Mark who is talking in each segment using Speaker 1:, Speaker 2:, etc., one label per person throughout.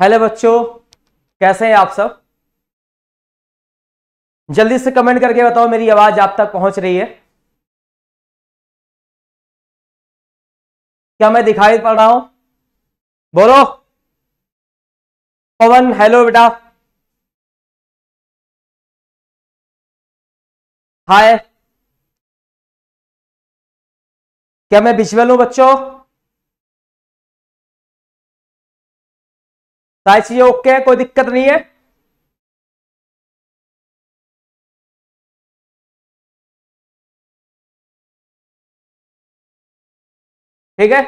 Speaker 1: Hello बच्चों, कैसे हैं आप सब? जल्दी से कमेंट करके बताओ मेरी आवाज़ आप तक पहुँच रही है। क्या मैं दिखाई पड़ रहा हूँ? बोलो। पवन, हेलो बेटा। हाय। क्या मैं विजुअल हूँ बच्चों? सारी चीज़ें ओके है कोई दिक्कत नहीं है ठीक है?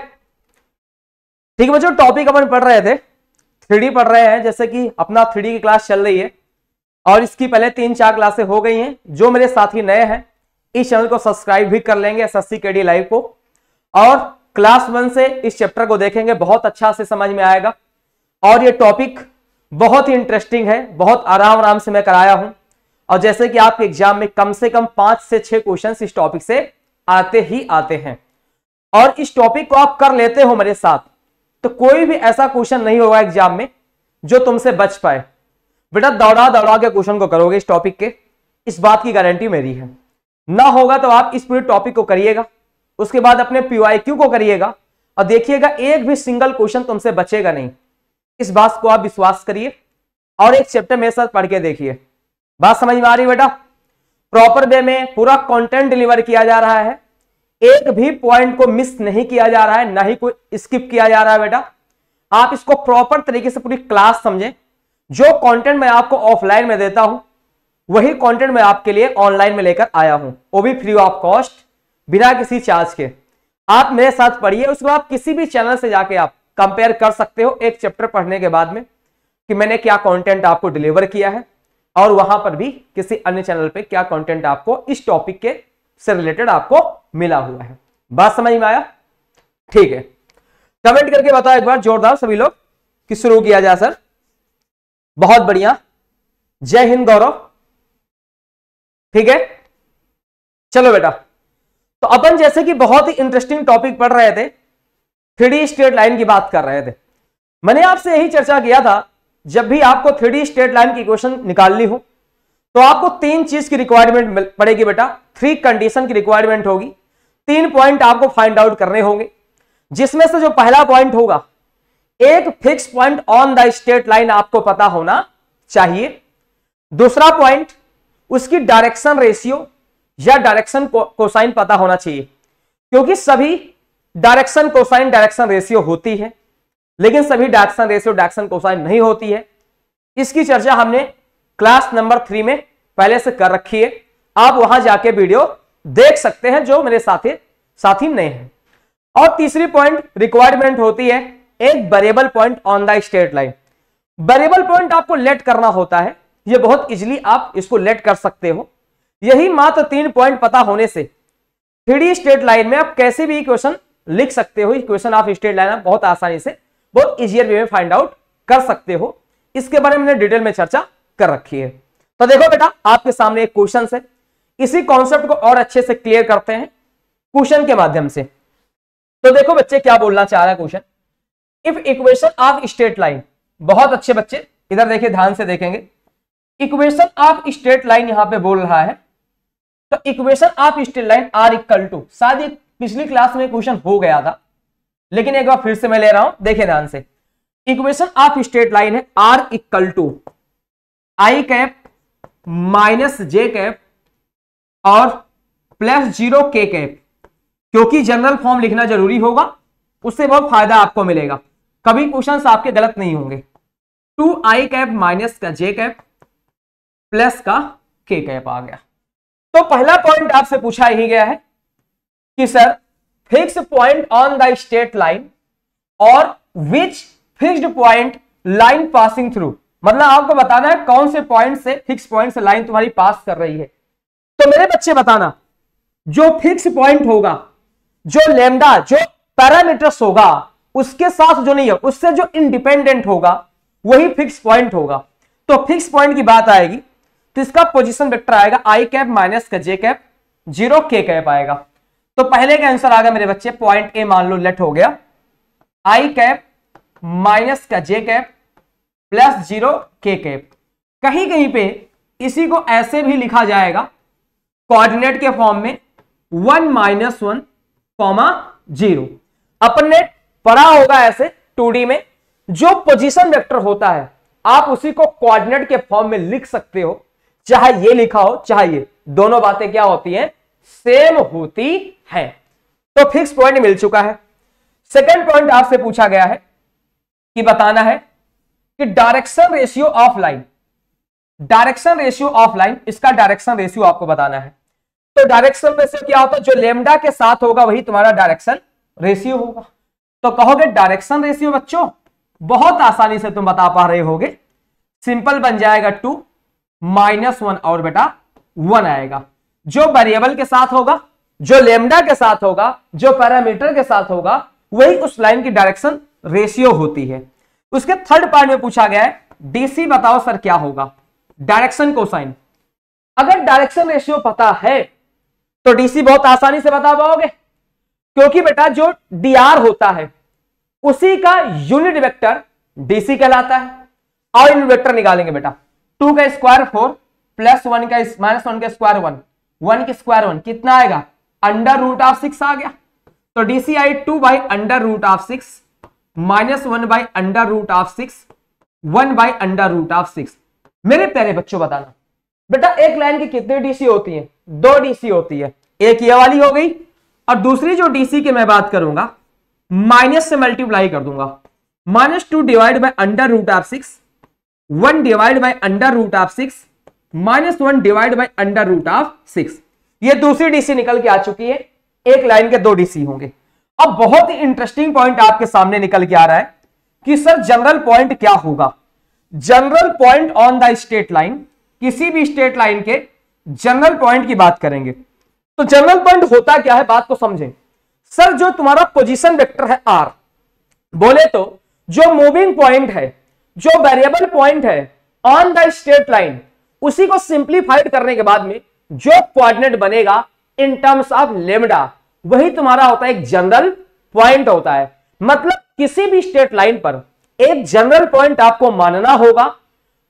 Speaker 1: ठीक है बच्चों टॉपिक अपन पढ़ रहे थे। थ्री पढ़ रहे हैं, जैसे कि अपना थ्री की क्लास चल रही है। और इसकी पहले तीन चार क्लासें हो गई हैं, जो मेरे साथी नए हैं। इस चैनल को सब्सक्राइब भी कर लेंगे एस एस लाइव को। और क्लास वन से इस चैप्टर को देखेंगे, बहुत अच्छा से समझ में आएगा। और ये टॉपिक बहुत ही इंटरेस्टिंग है, बहुत आराम आराम से मैं कराया हूँ। और जैसे कि आपके एग्ज़ाम में कम से कम पाँच से छह क्वेश्चन इस टॉपिक से आते ही आते हैं। और इस टॉपिक को आप कर लेते हो मेरे साथ तो कोई भी ऐसा क्वेश्चन नहीं होगा एग्ज़ाम में जो तुमसे बच पाए। बेटा दौड़ा दौड़ा के क्वेश्चन को करोगे इस टॉपिक के, इस बात की गारंटी मेरी है। ना होगा तो आप इस पूरे टॉपिक को करिएगा, उसके बाद अपने पीवाईक्यू को करिएगा, और देखिएगा एक भी सिंगल क्वेश्चन तुमसे बचेगा नहीं। इस बात को आप विश्वास करिए और एक चैप्टर मेरे साथ पढ़ के देखिए। बात समझ में आ रही बेटा? प्रॉपर वे में पूरा कंटेंट डिलीवर किया जा रहा है। एक भी पॉइंट को मिस नहीं किया जा रहा है, ना ही कोई स्किप किया जा रहा है बेटा। आप इसको प्रॉपर तरीके से पूरी क्लास समझें। जो कंटेंट मैं आपको ऑफलाइन में देता हूँ, वही कंटेंट मैं आपके लिए ऑनलाइन में लेकर आया हूँ। वो भी फ्री ऑफ़ कॉस्ट बिना किसी चार्ज के। आप मेरे साथ पढ़िए, उसके बाद किसी भी चैनल से जाके आप कंपेयर कर सकते हो एक चैप्टर पढ़ने के बाद में कि मैंने क्या कंटेंट आपको डिलीवर किया है और वहाँ पर भी किसी अन्य चैनल पे क्या कंटेंट आपको इस टॉपिक के से रिलेटेड आपको मिला हुआ है। बात समझ में आया? ठीक है। कमेंट करके बताओ एक बार, जोरदार सभी लोग कि शुरू किया जाए सर। बहुत बढ़िया। जय हिंद गौरव। ठीक है? चलो बेटा। तो अपन जैसे कि बहुत ही इंटरेस्टिंग टॉपिक पढ़ रहे थे थ्री स्टेट लाइन की बात कर रहे थे। मैंने आपसे यही चर्चा किया था, जब भी आपको थ्री स्टेट लाइन की क्वेश्चन निकालनी हो तो आपको तीन चीज़ की रिक्वायरमेंट पड़ेगी बेटा। थ्री कंडीशन की रिक्वायरमेंट होगी, तीन पॉइंट आपको फाइंड आउट करने होंगे, जिसमें से जो पहला पॉइंट होगा, एक fix point on the straight line आपको पता होना चाहिए। दूसरा पॉइंट उसकी डायरेक्शन रेशियो या डायरेक्शन कोसाइन पता होना चाहिए, क्योंकि सभी डायरेक्शन कोसाइन डायरेक्शन रेशियो होती है, लेकिन सभी डायरेक्शन रेशियो डायरेक्शन कोसाइन नहीं होती है। इसकी चर्चा हमने क्लास नंबर थ्री में पहले से कर रखी है। आप वहाँ जाके वीडियो देख सकते हैं, जो मेरे साथी साथी नए हैं। और तीसरी पॉइंट रिक्वायरमेंट होती है, एक variable point on the straight line variable point आपको लेट करना होता है। यह बहुत इजिली आप इसको लेट कर सकते हो। यही मात्र तीन पॉइंट पता होने से। थ्री स्टेट लाइन में आप कैसे भी क्वेश्चन लिख सकते हो क्वेश्चन ऑफ़ स्टेट लाइन आप बहुत आसानी से बहुत इजियर वे में फाइंड आउट कर सकते हो। इसके बारे में डिटेल में चर्चा कर रखी है। तो देखो बेटा, आपके सामने एक क्वेश्चन है। इसी कॉन्सेप्ट को और अच्छे से क्लियर करते हैं क्वेश्चन के माध्यम से। तो देखो बच्चे, क्या बोलना चाह रहा है question if equation of straight line बहुत अच्छे बच्चे, इधर देखिए, ध्यान से देखेंगे। इक्वेशन ऑफ़ स्टेट लाइन यहाँ पे बोल रहा है। तो equation of straight line R equal to शायद पिछली क्लास में क्वेश्चन हो गया था, लेकिन एक बार फिर से मैं ले रहा हूँ देखे ध्यान से। इक्वेशन ऑफ़ स्टेट लाइन है R equal to I cap minus J cap और प्लस ज़ीरो के कैप, क्योंकि जनरल फॉर्म लिखना ज़रूरी होगा, उससे बहुत फ़ायदा आपको मिलेगा। कभी क्वेश्चन आपके गलत नहीं होंगे। टू आई कैप माइनस का जे कैप प्लस का के कैप आ गया। तो पहला पॉइंट आपसे पूछा ही गया है कि sir fix point on the straight line और which fixed point line passing through मतलब आपको बताना है कौन से पॉइंट से फिक्स पॉइंट से लाइन तुम्हारी पास कर रही है। तो मेरे बच्चे बताना, जो फिक्स पॉइंट होगा, जो लेमडा जो पैरामीटर्स होगा, उसके साथ जो नहीं है, उससे जो इंडिपेंडेंट होगा, वही फिक्स पॉइंट होगा। तो फिक्स पॉइंट की बात आएगी तो इसका पोजीशन वेक्टर आएगा आई कैप माइनस का J cap zero K cap आएगा। तो पहले का आंसर आ गया मेरे बच्चे पॉइंट ए मान लो लेट हो गया। आई कैप माइनस का J cap plus zero K cap कहीं कहीं पे इसी को ऐसे भी लिखा जाएगा कोऑर्डिनेट के फॉर्म में one minus one comma zero अपन ने पढ़ा होगा ऐसे टू में, जो पोजीशन वेक्टर होता है, आप उसी को कोऑर्डिनेट के फॉर्म में लिख सकते हो, चाहे ये लिखा हो, चाहे ये। दोनों बातें क्या होती हैं? सेम होती हैं। तो फिक्स पॉइंट मिल चुका है। सेकंड पॉइंट आपसे पूछा गया है कि बताना है कि direction ratio of line direction ratio of line इसका डायरेक्शन रेशियो आपको बताना है। तो डायरेक्शन रेशियो क्या होता है? जो लेमडा के साथ होगा, वही तुम्हारा डायरेक्शन रेशियो होगा। तो कहोगे डायरेक्शन रेशियो बच्चों, बहुत आसानी से तुम बता पा रहे होगे। सिंपल बन जाएगा टू माइनस वन और बेटा वन आएगा। जो वेरिएबल के साथ होगा जो लेमडा के साथ होगा, जो पैरामीटर के साथ होगा, वही उस लाइन की डायरेक्शन रेशियो होती है। उसके थर्ड पार्ट में पूछा गया है डीसी बताओ सर क्या होगा? डायरेक्शन कोसाइन अगर डायरेक्शन रेशियो पता है तो डीसी बहुत आसानी से बता पाओगे। क्योंकि बेटा जो डीआर होता है, उसी का यूनिट वेक्टर डीसी कहलाता है। और यूनिट वेक्टर निकालेंगे बेटा। टू का स्क्वायर फोर प्लस वन का माइनस वन का स्क्वायर वन वन की स्क्वायर वन कितना आएगा? अंडर रूट ऑफ़ सिक्स आ गया। तो DC I two by under root of six minus one by under root of six one by under root of six मेरे प्यारे बच्चों, बताना। बेटा, एक लाइन की कितनी डीसी होती है? दो डीसी होती है। एक ये वाली हो गई, और दूसरी जो डीसी की मैं बात करूँगा माइनस से मल्टीप्लाई कर दूँगा। Minus two divide by under root of six one divide by under root of six minus one divide by under root of six ये दूसरी डीसी निकल के आ चुकी है। एक लाइन के दो डीसी होंगे। अब बहुत ही इंटरेस्टिंग पॉइंट आपके सामने निकल के आ रहा है कि सर जनरल पॉइंट क्या होगा? General point on the straight line किसी भी स्टेट लाइन के जनरल पॉइंट की बात करेंगे। तो जनरल पॉइंट होता क्या है? बात को समझें। सर जो तुम्हारा पोजीशन वेक्टर है आर बोले तो जो मूविंग पॉइंट है, जो वेरिएबल पॉइंट है ऑन द स्टेट लाइन उसी को सिंप्लीफाइड करने के बाद में जो कोऑर्डिनेट बनेगा इन टर्म्स ऑफ़ लेमडा वही तुम्हारा होता है एक जनरल पॉइंट होता है। मतलब किसी भी स्टेट लाइन पर एक जनरल पॉइंट आपको मानना होगा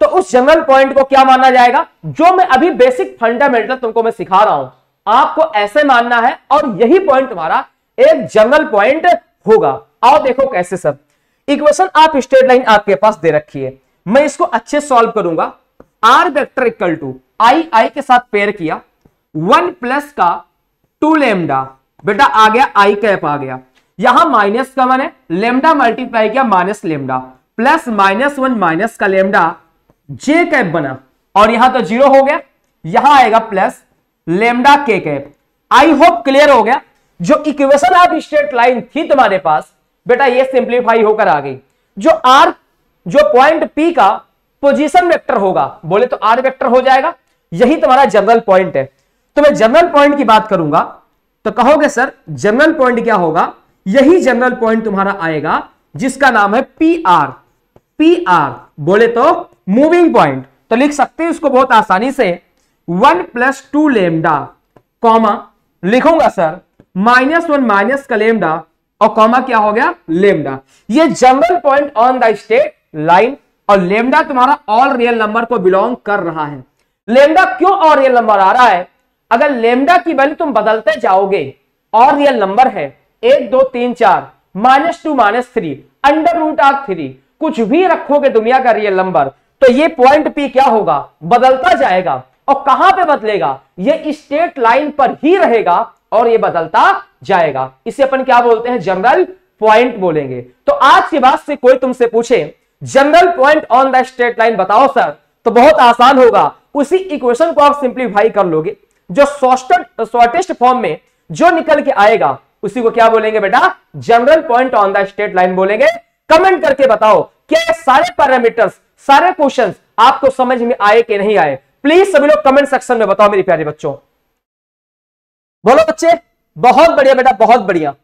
Speaker 1: तो उस जनरल पॉइंट को क्या माना जाएगा? जो मैं अभी बेसिक फंडामेंटल तुमको मैं सिखा रहा हूँ, आपको ऐसे मानना है और यही पॉइंट तुम्हारा एक जनरल पॉइंट होगा। आओ देखो कैसे सब। इक्वेशन आप स्ट्रेट लाइन आपके पास दे रखी है। मैं इसको अच्छे सॉल्व करूँगा। R vector equal to I I के साथ पेयर किया। वन प्लस का टू लेमडा बेटा आ गया आई कैप आ गया। यहाँ माइनस का वन है लेमडा मल्टीप्लाई किया minus lambda plus minus one minus का लेमडा जे कैप बना। और यहाँ तो ज़ीरो हो गया। यहाँ आएगा plus lambda K cap I hope clear हो गया। जो इक्वेशन ऑफ़ स्ट्रेट लाइन थी तुम्हारे पास, बेटा ये सिंप्लीफाई होकर आ गई। जो आर जो पॉइंट पी का पोजीशन वेक्टर होगा। बोले तो आर वेक्टर हो जाएगा। यही तुम्हारा जनरल पॉइंट है। तो मैं जनरल पॉइंट की बात करूँगा। तो कहोगे, सर, जनरल पॉइंट क्या होगा? यही जनरल पॉइंट तुम्हारा आएगा, जिसका नाम है पी आर। पी आर, बोले तो मूविंग पॉइंट। तो लिख सकते हैं उसको बहुत आसानी से। One plus two lambda, comma. लिखूँगा, सर, माइनस वन माइनस का लेमडा और कॉमा क्या हो गया? लेमडा। ये general point on the straight line और लेमडा तुम्हारा ऑल रियल नंबर को बिलोंग कर रहा है। लेमडा क्यों और रियल नंबर आ रहा है? अगर लेमडा की वैल्यू तुम बदलते जाओगे और रियल नंबर है। एक, दो, तीन, चार minus two minus three under root of three कुछ भी रखोगे दुनिया का रियल नंबर तो ये पॉइंट पी क्या होगा? बदलता जाएगा। और कहाँ पे बदलेगा? ये स्टेट लाइन पर ही रहेगा और ये बदलता जाएगा। इसे अपन क्या बोलते हैं? जनरल पॉइंट बोलेंगे। तो आज के बाद से कोई तुमसे पूछे general point on the straight line बताओ, सर। तो बहुत आसान होगा। उसी इक्वेशन को आप सिंप्लीफाई कर लोगे। जो शॉर्टेस्ट फॉर्म में जो निकल के आएगा, उसी को क्या बोलेंगे बेटा? General point on the straight line बोलेंगे। कमेंट करके बताओ क्या सारे पैरामीटर्स सारे क्वेश्चन आपको समझ में आए कि नहीं आए। प्लीज़ सभी लोग कमेंट सेक्शन में बताओ मेरे प्यारे बच्चों। बोलो बच्चे, बहुत बढ़िया बेटा, बहुत बढ़िया।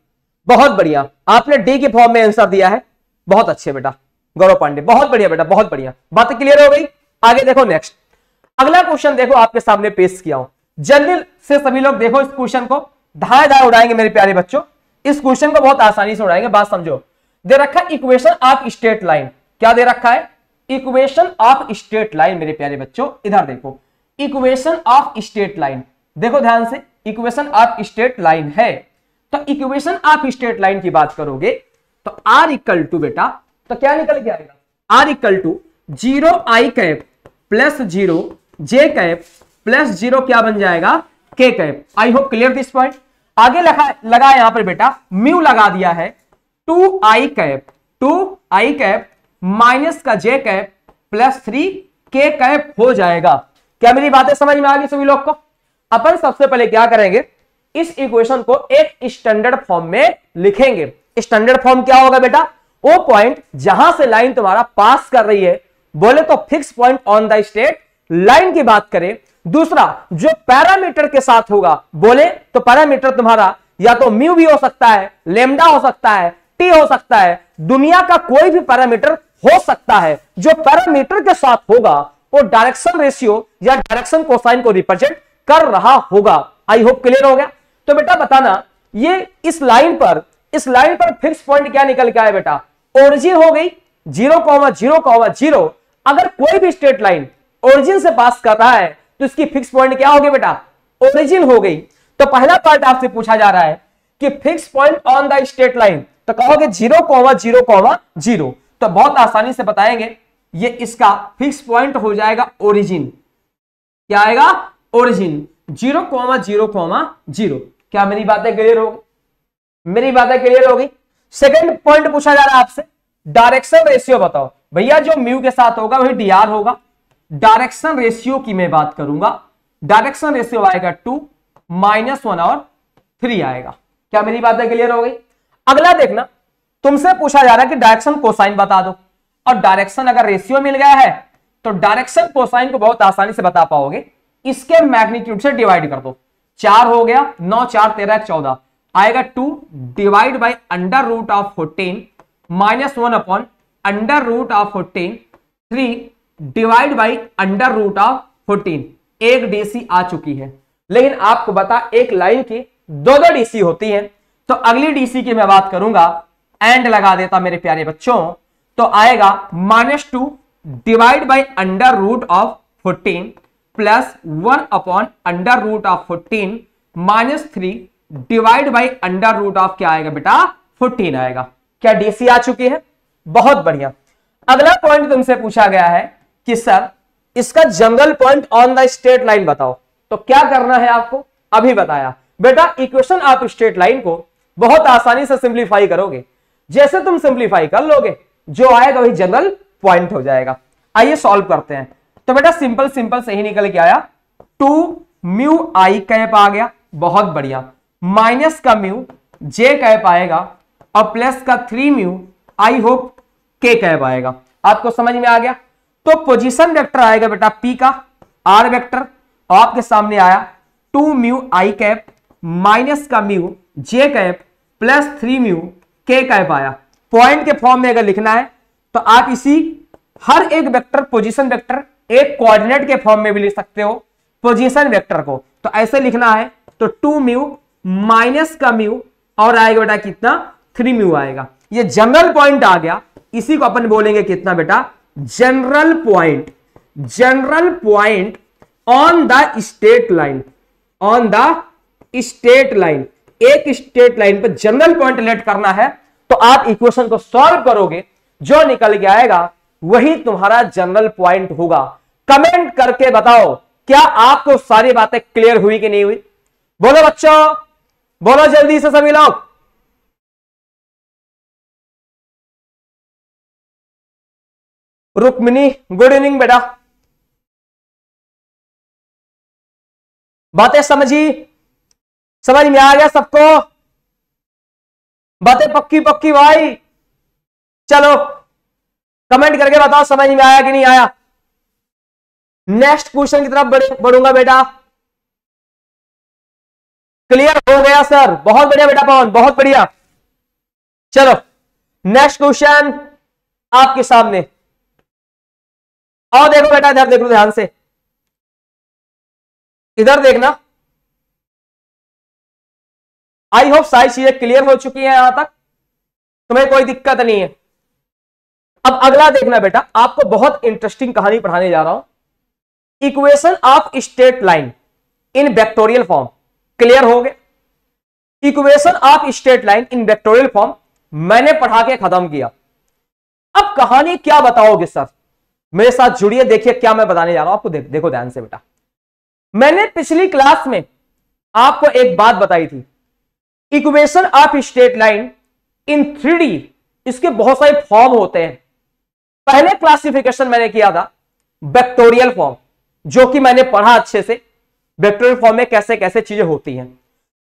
Speaker 1: बहुत बढ़िया। आपने डी के फॉर्म में आंसर दिया है। बहुत अच्छे बेटा। गौरव पांडे, बहुत बढ़िया बेटा, बहुत बढ़िया। बात क्लियर हो गई? आगे देखो नेक्स्ट अगला क्वेश्चन देखो आपके सामने पेश किया हूँ। जनरल से सभी लोग देखो इस क्वेश्चन को। धाए धाए उड़ाएँगे मेरे प्यारे बच्चों। इस क्वेश्चन को बहुत आसानी से उड़ाएँगे, बात समझो। दे रखा इक्वेशन ऑफ़ स्टेट लाइन क्या दे रखा है? इक्वेशन ऑफ़ स्टेट लाइन मेरे प्यारे बच्चों। इधर देखो। इक्वेशन ऑफ़ स्टेट लाइन देखो ध्यान से इक्वेशन ऑफ़ स्टेट लाइन है। तो इक्वेशन ऑफ़ स्टेट लाइन की बात करोगे तो आर इक्वल टू बेटा तो क्या निकल के आएगा? R equal to zero I cap plus zero J cap plus zero क्या बन जाएगा? K cap I hope clear this point आगे लगा लगा यहाँ पर बेटा म्यू लगा दिया है two I cap two I cap minus का J cap plus three K cap हो जाएगा। क्या मेरी बातें समझ में आ गई सभी लोग को? अपन सबसे पहले क्या करेंगे? इस इक्वेशन को एक स्टैंडर्ड फॉर्म में लिखेंगे। स्टैंडर्ड फॉर्म क्या होगा बेटा? वो पॉइंट जहाँ से लाइन तुम्हारा पास कर रही है, बोले तो fix point on the straight line की बात करें। दूसरा, जो पैरामीटर के साथ होगा, बोले तो पैरामीटर तुम्हारा या तो म्यू भी हो सकता है लेमडा हो सकता है टी हो सकता है, दुनिया का कोई भी पैरामीटर हो सकता है। जो पैरामीटर के साथ होगा, वो डायरेक्शन रेशियो या डायरेक्शन कोसाइन को रिप्रेजेंट कर रहा होगा। आई होप क्लियर हो गया। तो बेटा बताना, ये इस लाइन पर, इस लाइन पर फिक्स पॉइंट क्या निकल के आया बेटा? ओरिजिन हो गई zero comma zero comma zero अगर कोई भी स्ट्रेट लाइन ओरिजिन से पास कर रहा है तो इसकी फिक्स पॉइंट क्या होगी बेटा? ओरिजिन हो गई। तो पहला पार्ट आपसे पूछा जा रहा है कि fix point on the straight line तो कहोगे zero comma zero comma zero तो बहुत आसानी से बताएँगे, ये इसका फिक्स पॉइंट हो जाएगा ओरिजिन क्या आएगा? Origin zero comma zero comma zero क्या मेरी बातें क्लियर होगी मेरी बातें क्लियर होगी सेकंड पॉइंट पूछा जा रहा है आपसे डायरेक्शन रेशियो बताओ। भैया, जो म्यू के साथ होगा, वही डी आर होगा। डायरेक्शन रेशियो की मैं बात करूँगा। डायरेक्शन रेशियो आएगा टू माइनस वन और थ्री आएगा। क्या मेरी बातें क्लियर हो गई? अगला देखना, तुमसे पूछा जा रहा है कि डायरेक्शन कोसाइन बता दो। और डायरेक्शन अगर रेशियो मिल गया है तो डायरेक्शन कोसाइन को बहुत आसानी से बता पाओगे। इसके मैग्नीट्यूड से डिवाइड कर दो। चार हो गया, नौ, चार, तेरह, चौदह। आएगा two divide by under root of fourteen minus one upon under root of fourteen three divide by under root of fourteen. एक डीसी आ चुकी है। लेकिन आपको बता, एक लाइन की दो दो डीसी होती है। तो अगली डीसी की मैं बात करूँगा। एंड लगा देता मेरे प्यारे बच्चों। तो आएगा minus two divide by under root of fourteen plus one upon under root of fourteen minus three divide by under root of क्या आएगा बेटा? फोर्टीन आएगा। क्या डीसी आ चुकी है? बहुत बढ़िया। अगला पॉइंट तुमसे पूछा गया है कि सर इसका general point on the straight line बताओ। तो क्या करना है आपको? अभी बताया। बेटा इक्वेशन आप स्ट्रेट लाइन को बहुत आसानी से सिंप्लीफाई करोगे। जैसे तुम सिंप्लीफाई कर लोगे, जो आएगा वही जनरल पॉइंट हो जाएगा। आइए सॉल्व करते हैं। तो बेटा सिंपल सिंपल सही निकल के आया। टू म्यू आई कैप आ गया। बहुत बढ़िया। माइनस का म्यू जे कैप आएगा और प्लस का three mu I hope K cap आएगा। आपको समझ में आ गया? तो पोजीशन वेक्टर आएगा बेटा पी का आर वेक्टर आपके सामने आया two mu I cap, minus का mu J cap, plus three mu K cap आया। पॉइंट के फॉर्म में अगर लिखना है तो आप इसी हर एक वेक्टर, पोजीशन वेक्टर, एक कोऑर्डिनेट के फॉर्म में भी लिख सकते हो, पोजीशन वेक्टर को। तो ऐसे लिखना है तो टू म्यू माइनस का म्यू और आएगा बेटा कितना? थ्री म्यू आएगा। ये जनरल पॉइंट आ गया। इसी को अपन बोलेंगे कितना बेटा? General point general point on the straight line on the straight line एक स्टेट लाइन पर जनरल पॉइंट लेट करना है। तो आप इक्वेशन को सॉल्व करोगे। जो निकल के आएगा, वही तुम्हारा जनरल पॉइंट होगा। कमेंट करके बताओ, क्या आपको सारी बातें क्लियर हुई कि नहीं हुई? बोलो बच्चों। बोलो जल्दी से सभी लोग। रुक्मिनी गुड इवनिंग बेटा। बातें समझी? समझ में आ गया सबको? बातें पक्की पक्की भाई। चलो कमेंट करके बताओ, समझ में आया कि नहीं आया? नेक्स्ट क्वेश्चन की तरफ़ बढ़ूँगा बेटा। क्लियर हो गया सर बहुत बढ़िया बेटा पवन, बहुत बढ़िया। चलो नेक्स्ट क्वेश्चन आपके सामने। और देखो बेटा, इधर देखो ध्यान से। इधर देखना। आई होप सारी चीज़ें क्लियर हो चुकी हैं यहाँ तक। तुम्हें कोई दिक्कत नहीं है। अब अगला देखना बेटा, आपको बहुत इंटरेस्टिंग कहानी पढ़ाने जा रहा हूँ। Equation of straight line in vectorial form clear हो गए equation of straight line in vectorial form मैंने पढ़ा के खत्म किया। अब कहानी क्या बताओगे सर? मेरे साथ जुड़िए देखिए क्या मैं बताने जा रहा हूँ। आपको देख, ध्यान से बेटा। मैंने पिछली क्लास में आपको एक बात बताई थी। Equation of straight line in three इसके बहुत सारे फॉर्म होते हैं। पहले क्लासिफिकेशन मैंने किया था वेक्टोरियल फॉर्म जो कि मैंने पढ़ा अच्छे से। वेक्टोरियल फॉर्म में कैसे कैसे चीज़ें होती हैं?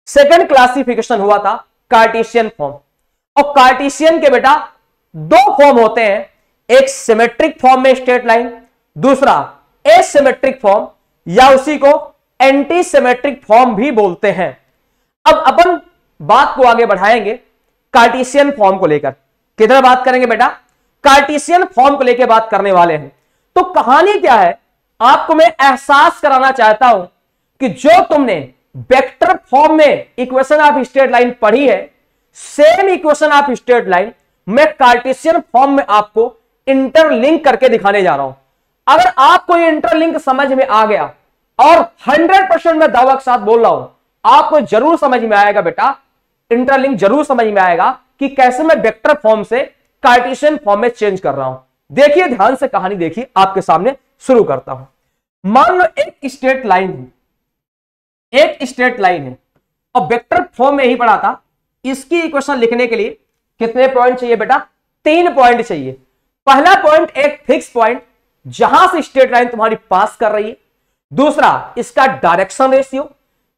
Speaker 1: सेकंड क्लासिफिकेशन हुआ था कार्टेशियन फॉर्म और कार्टेशियन के बेटा दो फॉर्म होते हैं। एक सिमेट्रिक फॉर्म में स्ट्रेट लाइन दूसरा एसिमेट्रिक फॉर्म या उसी को एंटी सिमेट्रिक फॉर्म भी बोलते हैं। अब अपन बात को आगे बढ़ाएँगे कार्टेशियन फॉर्म को लेकर। किधर बात करेंगे बेटा? कार्टेशियन फॉर्म को लेकर बात करने वाले हैं। तो कहानी क्या है? आपको मैं एहसास कराना चाहता हूँ कि जो तुमने वेक्टर फॉर्म में इक्वेशन ऑफ़ स्ट्रेट लाइन पढ़ी है same equation of straight line मैं कार्टेशियन फॉर्म में आपको इंटरलिंक करके दिखाने जा रहा हूँ। अगर आपको ये इंटरलिंक समझ में आ गया और 100 परसेंट मैं दावा के साथ बोल रहा हूँ, आपको ज़रूर समझ में आएगा बेटा इंटरलिंक ज़रूर समझ में आएगा कि कैसे मैं वेक्टर फॉर्म से कार्टेशियन फॉर्म में चेंज कर रहा हूँ। देखिए, ध्यान से कहानी देखिए, आपके सामने शुरू करता हूँ। मान लो एक स्ट्रेट लाइन है। एक स्ट्रेट लाइन है। और वेक्टर फॉर्म में ही पढ़ा था। इसकी इक्वेशन लिखने के लिए कितने पॉइंट चाहिए बेटा? तीन पॉइंट चाहिए। पहला पॉइंट एक फिक्स पॉइंट जहाँ से स्ट्रेट लाइन तुम्हारी पास कर रही है। दूसरा, इसका डायरेक्शन रेशियो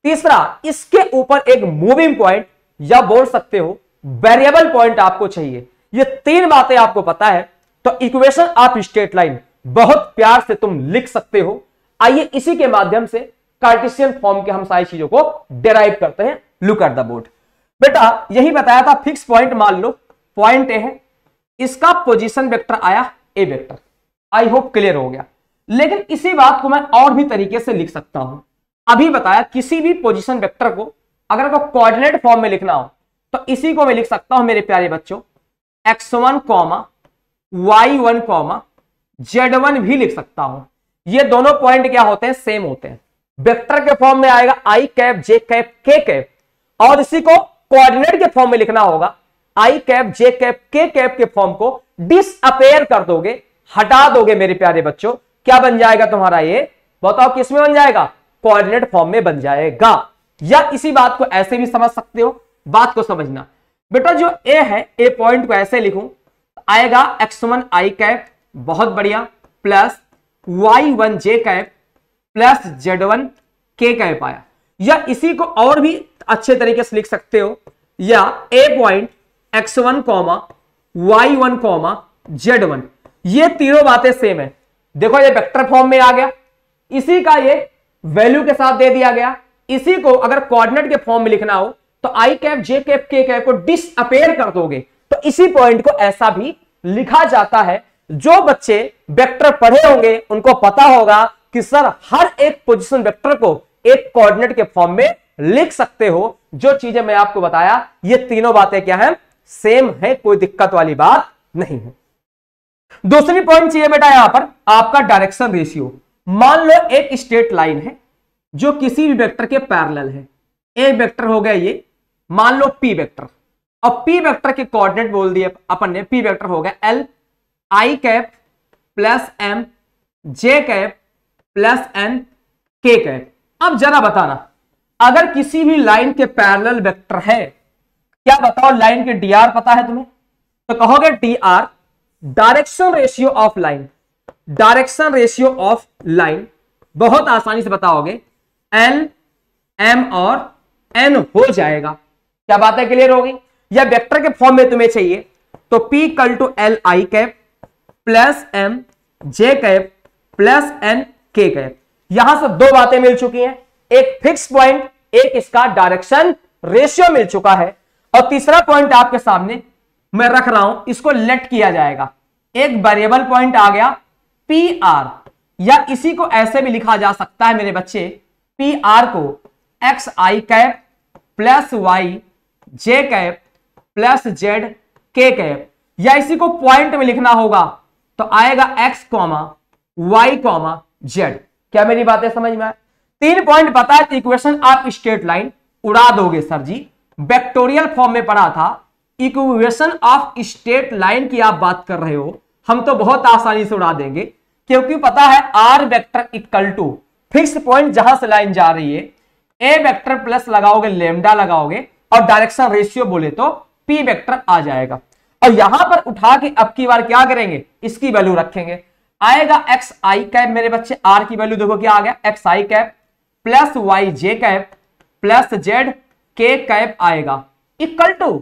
Speaker 1: तीसरा, इसके ऊपर एक मूविंग पॉइंट या बोल सकते हो वेरिएबल पॉइंट आपको चाहिए। ये तीन बातें आपको पता है। तो इक्वेशन ऑफ़ स्ट्रेट लाइन बहुत प्यार से तुम लिख सकते हो। आइए इसी के माध्यम से कार्टिशियन फॉर्म के हम सारी चीज़ों को डेराइव करते हैं। लुक एट द बोर्ड बेटा, यही बताया था फिक्स पॉइंट मान लो पॉइंट ए है। इसका पोजीशन वेक्टर आया A vector I hope clear हो गया। लेकिन इसी बात को मैं और भी तरीके से लिख सकता हूँ। अभी बताया, किसी भी पोजीशन वेक्टर को अगर को कोऑर्डिनेट फॉर्म में लिखना हो तो इसी को मैं लिख सकता हूँ, मेरे प्यारे बच्चों। X one comma Y one comma Z one भी लिख सकता हूँ। ये दोनों पॉइंट क्या होते हैं? सेम होते हैं। वेक्टर के फॉर्म में आएगा I cap, J cap, K cap. और इसी को कोऑर्डिनेट के फॉर्म में लिखना होगा। I cap, J cap, K cap के फॉर्म को डिसअपेयर कर दोगे, हटा दोगे मेरे प्यारे बच्चों। क्या बन जाएगा तुम्हारा ये? बताओ किसमें बन जाएगा? कोऑर्डिनेट फॉर्म में बन जाएगा। या इसी बात को ऐसे भी समझ सकते हो, बात को समझना। बेटा जो ए है ए पॉइंट को ऐसे लिखूं, आएगा एक्स वन आई कैप, बहुत बढ़िया plus Y one J cap plus Z one K cap आया या इसी को और भी अच्छे तरीके से लिख सकते हो। या A point X one comma Y one comma Z one ये तीनों बातें सेम है। देखो, ये वेक्टर फॉर्म में आ गया। इसी का ये वैल्यू के साथ दे दिया गया। इसी को अगर कोऑर्डिनेट के फॉर्म में लिखना हो तो I cap J cap K cap को डिसअपेयर कर दोगे। तो इसी पॉइंट को ऐसा भी लिखा जाता है। जो बच्चे वेक्टर पढ़े होंगे, उनको पता होगा कि सर हर एक पोजिशन वेक्टर को एक कोऑर्डिनेट के फॉर्म में लिख सकते हो। जो चीज़ें मैं आपको बताया, ये तीनों बातें क्या है? सेम है, कोई दिक्कत वाली बात नहीं है। दूसरी पॉइंट चाहिए बेटा यहाँ पर, आपका डायरेक्शन रेशियो मान लो एक स्ट्रेट लाइन है, जो किसी भी वेक्टर के पैरेलल है। ए वेक्टर हो गया ये, मान लो पी वेक्टर और पी वेक्टर के कोऑर्डिनेट बोल दिए अपन ने पी वेक्टर हो गया L I cap plus M J cap plus N K cap अब जरा बताना, अगर किसी भी लाइन के पैरेलल वेक्टर है, क्या बताओ लाइन के डी आर पता है तुम्हें? तो कहोगे D R direction ratio of line direction ratio of line बहुत आसानी से बताओगे एल एम और एन हो जाएगा। क्या बात है क्लियर होगी? या वेक्टर के फॉर्म में तुम्हें चाहिए तो P equal to L I cap plus M J cap plus N K cap यहाँ से दो बातें मिल चुकी हैं। एक फिक्स पॉइंट एक इसका डायरेक्शन रेशियो मिल चुका है। और तीसरा पॉइंट आपके सामने मैं रख रहा हूँ, इसको लेट किया जाएगा। एक वेरिएबल पॉइंट आ गया पी आर या इसी को ऐसे भी लिखा जा सकता है मेरे बच्चे। पी आर को X I cap plus Y J cap plus Z K cap या इसी को पॉइंट में लिखना होगा। तो आएगा X comma Y comma Z क्या मेरी बातें समझ में आए तीन पॉइंट पता है इक्वेशन आप स्ट्रेट लाइन उड़ा दोगे सर जी। वेक्टोरियल फॉर्म में पढ़ा था। इक्वेशन ऑफ़ स्ट्रेट लाइन की आप बात कर रहे हो। हम तो बहुत आसानी से उड़ा देंगे। क्योंकि पता है R vector equal to fix point जहाँ से लाइन जा रही है ए वेक्टर प्लस लगाओगे लेमडा लगाओगे, और डायरेक्शन रेशियो बोले तो पी वेक्टर आ जाएगा। और यहाँ पर उठा के अब की बार क्या करेंगे? इसकी वैल्यू रखेंगे। आएगा एक्स आई कैप मेरे बच्चे आर की वैल्यू देखो क्या आ गया X I cap plus Y J cap plus Z K cap आएगा। इक्वल टू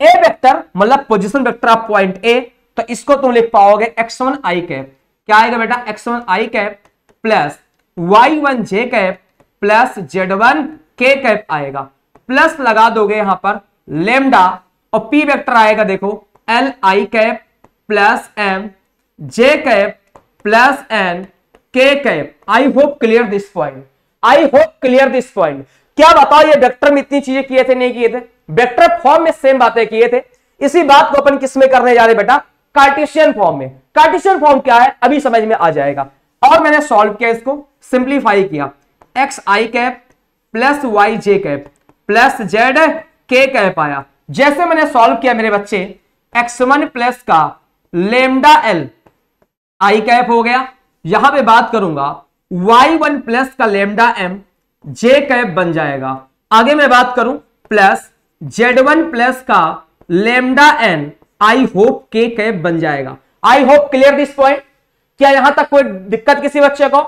Speaker 1: ए वेक्टर मतलब position vector of point A तो इसको तुम लिख पाओगे एक्स वन आई कैप क्या आएगा बेटा? X one I cap plus Y one J cap plus Z one K cap आएगा। प्लस लगा दोगे यहाँ पर लेमडा और पी वेक्टर आएगा देखो L I cap plus M J cap plus N K cap I hope clear this point I hope clear this point क्या बताओ ये वेक्टर में इतनी चीज़ें किए थे, नहीं किए थे? वेक्टर फॉर्म में सेम बातें किए थे। इसी बात को अपन किसमें करने जा रहे बेटा? कार्टिशियन फॉर्म में। कार्टिशियन फॉर्म क्या है? अभी समझ में आ जाएगा। और मैंने सॉल्व किया इसको सिंप्लीफाई किया। X I cap plus Y J cap plus Z K cap आया। जैसे मैंने सॉल्व किया मेरे बच्चे एक्स वन प्लस का लेमडा एल आई कैप हो गया। यहाँ पे बात करूँगा। वाई वन प्लस का लेमडा एम जे कैप बन जाएगा। आगे मैं बात करूँ। प्लस जेड वन प्लस का lambda N I hope K cap बन जाएगा। I hope clear this point क्या यहाँ तक कोई दिक्कत किसी बच्चे को?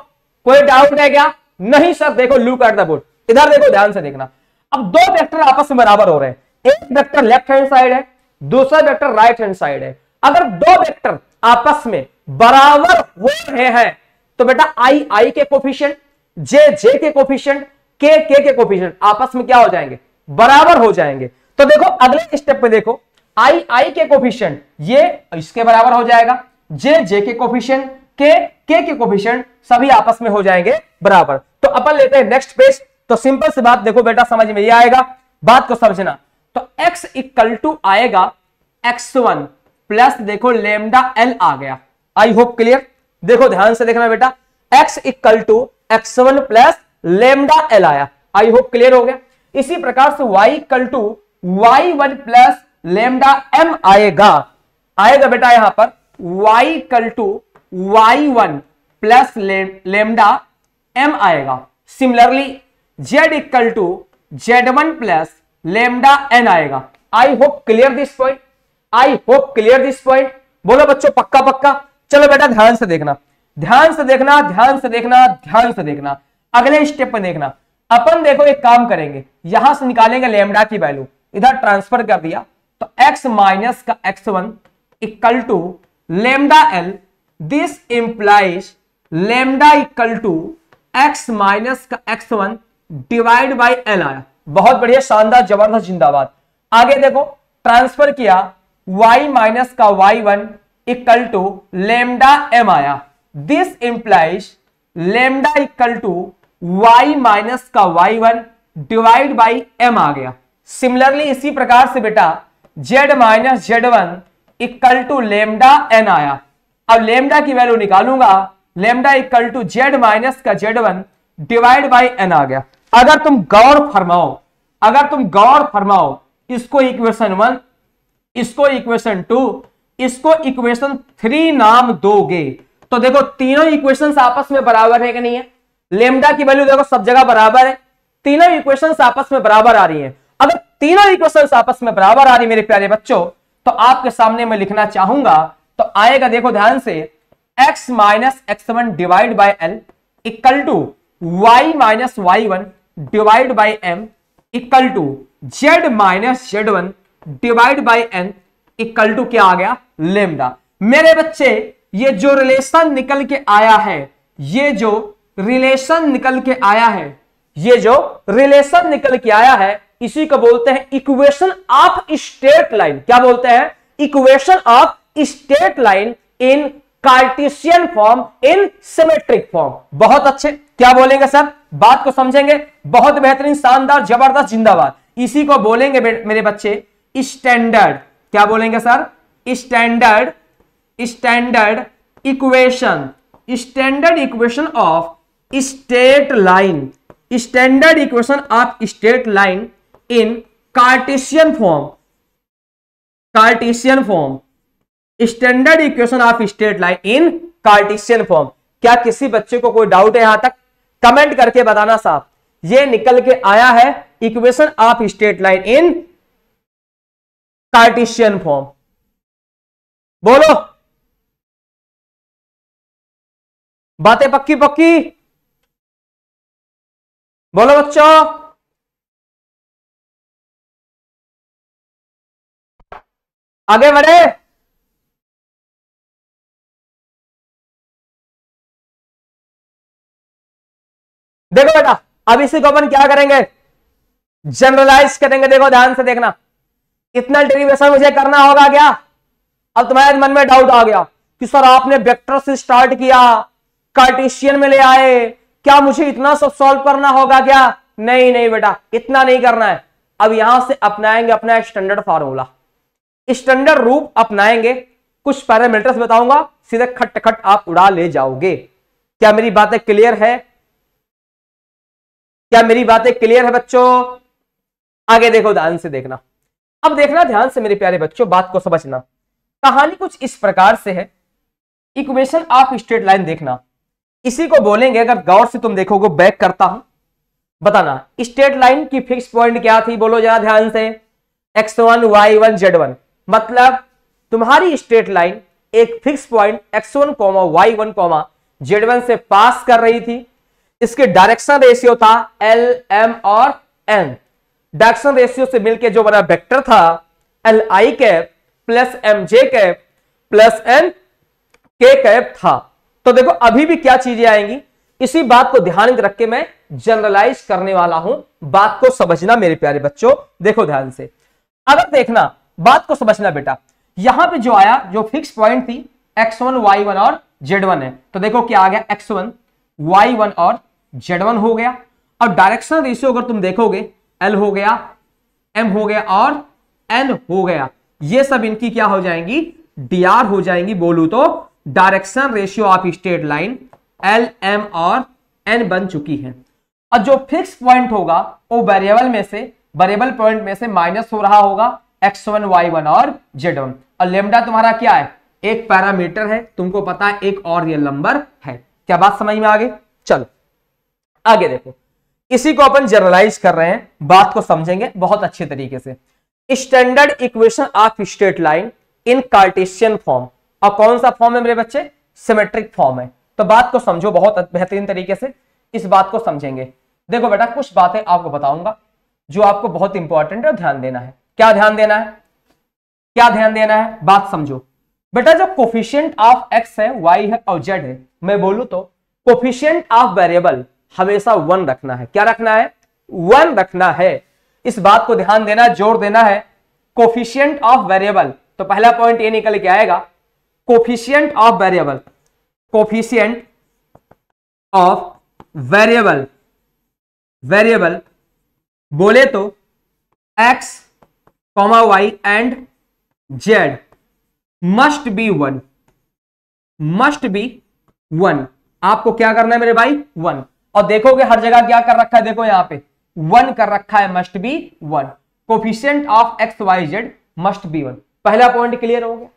Speaker 1: कोई डाउट है क्या? नहीं सर, देखो लुक एट द बोर्ड इधर देखो, ध्यान से देखना। अब दो वेक्टर आपस में बराबर हो रहे हैं। एक वेक्टर लेफ़्ट हैंड साइड है, दूसरा वेक्टर राइट हैंड साइड है। अगर दो वेक्टर आपस में बराबर हो रहे हैं। तो बेटा आई आई के कोफिशियंट जे जे के कोफिशियंट के के के कोफिशियंट आपस में क्या हो जाएँगे? बराबर हो जाएँगे। तो देखो, अगले स्टेप पे देखो। आई आई के कोफिशियंट ये इसके बराबर हो जाएगा। जे जे के कोफिशियंट के के के कोफिशियंट सभी आपस में हो जाएँगे बराबर। तो अपन लेते हैं नेक्स्ट पेज तो सिंपल सी बात देखो बेटा, समझ में ये आएगा। बात को समझना। तो x इक्वल टू आएगा x1 प्लस देखो लेमडा एल आ गया। आई होप क्लियर देखो ध्यान से देखना बेटा। X equal to X one plus lambda L आया। आई होप क्लियर हो गया। इसी प्रकार से y equal to Y one plus lambda M आएगा। आएगा बेटा यहाँ पर। Y equal to Y one plus lambda M आएगा। Similarly z equal to Z one plus lambda N आएगा। I hope clear this point I hope clear this point बोलो बच्चों पक्का पक्का चलो बेटा, ध्यान से देखना। ध्यान से देखना, ध्यान से देखना, ध्यान से देखना। अगले स्टेप पर देखना। अपन देखो, एक काम करेंगे। यहाँ से निकालेंगे लेमडा की वैल्यू इधर ट्रांसफ़र कर दिया। तो x माइनस का x1 one equal to lambda L this implies lambda equal to X minus का X one divide by L आया। बहुत बढ़िया, शानदार, ज़बरदस्त, जिंदाबाद। आगे देखो ट्रांसफ़र किया। y माइनस का y one equal to lambda M आया। This implies lambda equal to y minus का y one divide by M आ गया। सिमिलरली इसी प्रकार से बेटा, z minus Z one equal to lambda N आया। अब लेमडा की value निकालूँगा। Lambda equal to Z minus का Z one divide by N आ गया। अगर तुम गौर फरमाओ, अगर तुम गौर फरमाओ, इसको इक्वेशन वन इसको इक्वेशन टू इसको इक्वेशन थ्री नाम दोगे। तो देखो, तीनों इक्वेशन आपस में बराबर है कि नहीं है? लेमडा की वैल्यू देखो, सब जगह बराबर है। तीनों इक्वेशन आपस में बराबर आ रही है। अगर तीनों इक्वेशन आपस में बराबर आ रही मेरे प्यारे बच्चों तो आपके सामने मैं लिखना चाहूँगा तो आएगा देखो ध्यान से, x minus X one divide by L equal to Y minus Y one divide by M equal to Z minus Z one divide by N equal to क्या आ गया? लेमडा। मेरे बच्चे, ये जो रिलेशन निकल के आया है, ये जो रिलेशन निकल के आया है, ये जो रिलेशन निकल के आया है, इसी को बोलते हैं इक्वेशन ऑफ़ स्टेट लाइन क्या बोलते हैं? Equation of straight line in Cartesian form in symmetric form बहुत अच्छे। क्या बोलेंगे सर? बात को समझेंगे? बहुत बेहतरीन, शानदार, ज़बरदस्त, जिंदाबाद। इसी को बोलेंगे मेरे बच्चे स्टैंडर्ड क्या बोलेंगे sir? Standard standard equation standard equation of straight line standard equation of straight line in Cartesian form Cartesian form standard equation of straight line in Cartesian form क्या किसी बच्चे को कोई डाउट है यहाँ तक? कमेंट करके बताना साहब। ये निकल के आया है equation of straight line in Cartesian form बोलो। बातें पक्की पक्की। बोलो बच्चों। आगे बढ़े। देखो बेटा, अब इसी को अपन क्या करेंगे? जनरलाइज करेंगे, देखो ध्यान से देखना। इतना डेरिवेशन मुझे करना होगा क्या? अब तुम्हारे मन में डाउट आ गया कि सर आपने वेक्टर से स्टार्ट किया कार्टेशियन में ले आए, क्या मुझे इतना सब सॉल्व करना होगा क्या? नहीं नहीं बेटा, इतना नहीं करना है। अब यहाँ से अपनाएँगे अपना स्टैंडर्ड फार्मूला स्टैंडर्ड रूप अपनाएँगे। कुछ पैरामीटर्स बताऊँगा, सीधे खट खट आप उड़ा ले जाओगे। क्या मेरी बातें क्लियर है? क्या मेरी बातें क्लियर है बच्चों? आगे देखो ध्यान से देखना। अब देखना ध्यान से मेरे प्यारे बच्चों, बात को समझना। कहानी कुछ इस प्रकार से है। इक्वेशन ऑफ़ स्ट्रेट लाइन देखना। इसी को बोलेंगे, अगर गौर से तुम देखोगे, बैक करता हूँ। बताना, स्ट्रेट लाइन की फिक्स पॉइंट क्या थी, बोलो जरा ध्यान से। X one Y one Z one मतलब तुम्हारी स्ट्रेट लाइन एक fix point X one comma Y one comma Z one से पास कर रही थी। इसके डायरेक्शन रेशियो था एल एम और एन डायरेक्शन रेशियो से मिलकर जो बना वेक्टर था L I cap plus M J cap, plus N K cap था। तो देखो, अभी भी क्या चीज़ें आएँगी? इसी बात को ध्यान रख के मैं जनरलाइज करने वाला हूँ। बात को समझना मेरे प्यारे बच्चों, देखो ध्यान से। अगर देखना, बात को समझना बेटा। यहाँ पे जो आया, जो फिक्स पॉइंट थी एक्स वन वाई वन और जेड वन है। तो देखो क्या आ गया एक्स वन वाई वन और जेड वन हो गया। और डायरेक्शन रेशियो अगर तुम देखोगे एल हो गया एम हो गया और एन हो गया। ये सब इनकी क्या हो जाएँगी? डी आर हो जाएँगी बोलू तो। Direction ratio of straight line L M और एन बन चुकी है। और जो फिक्स पॉइंट होगा, वो वेरिएबल में से वेरिएबल पॉइंट में से माइनस हो रहा होगा एक्स वन वाई वन और जेड वन और लेमडा तुम्हारा क्या है? एक पैरामीटर है, तुमको पता है, एक और रियल नंबर है। क्या बात समझ में आ गई? चलो, आगे देखो। इसी को अपन जनरलाइज कर रहे हैं, बात को समझेंगे बहुत अच्छे तरीके से। Standard equation of straight line in Cartesian form और कौन सा फॉर्म है मेरे बच्चे? सिमेट्रिक फॉर्म है। तो बात को समझो बहुत बेहतरीन तरीके से। इस बात को समझेंगे। देखो बेटा, कुछ बातें आपको बताऊँगा जो आपको बहुत इंपॉर्टेंट है ध्यान देना है। क्या ध्यान देना है? क्या ध्यान देना है? बात समझो। बेटा, जो कोफिशियंट ऑफ़ एक्स है वाई है और जेड है, मैं बोलू तो कोफिशियंट ऑफ़ वेरिएबल हमेशा वन रखना है। क्या रखना है? वन रखना है। इस बात को ध्यान देना, ज़ोर देना है। कोफिशियंट ऑफ़ वेरिएबल तो पहला पॉइंट ये निकल के आएगा। Coefficient of variable coefficient of variable variable बोले तो comma Y and Z must be one must be one आपको क्या करना है मेरे भाई? वन और देखोगे हर जगह क्या कर रखा है? देखो यहाँ पे। वन कर रखा है must be one coefficient of x y z must be one पहला पॉइंट क्लियर हो गया।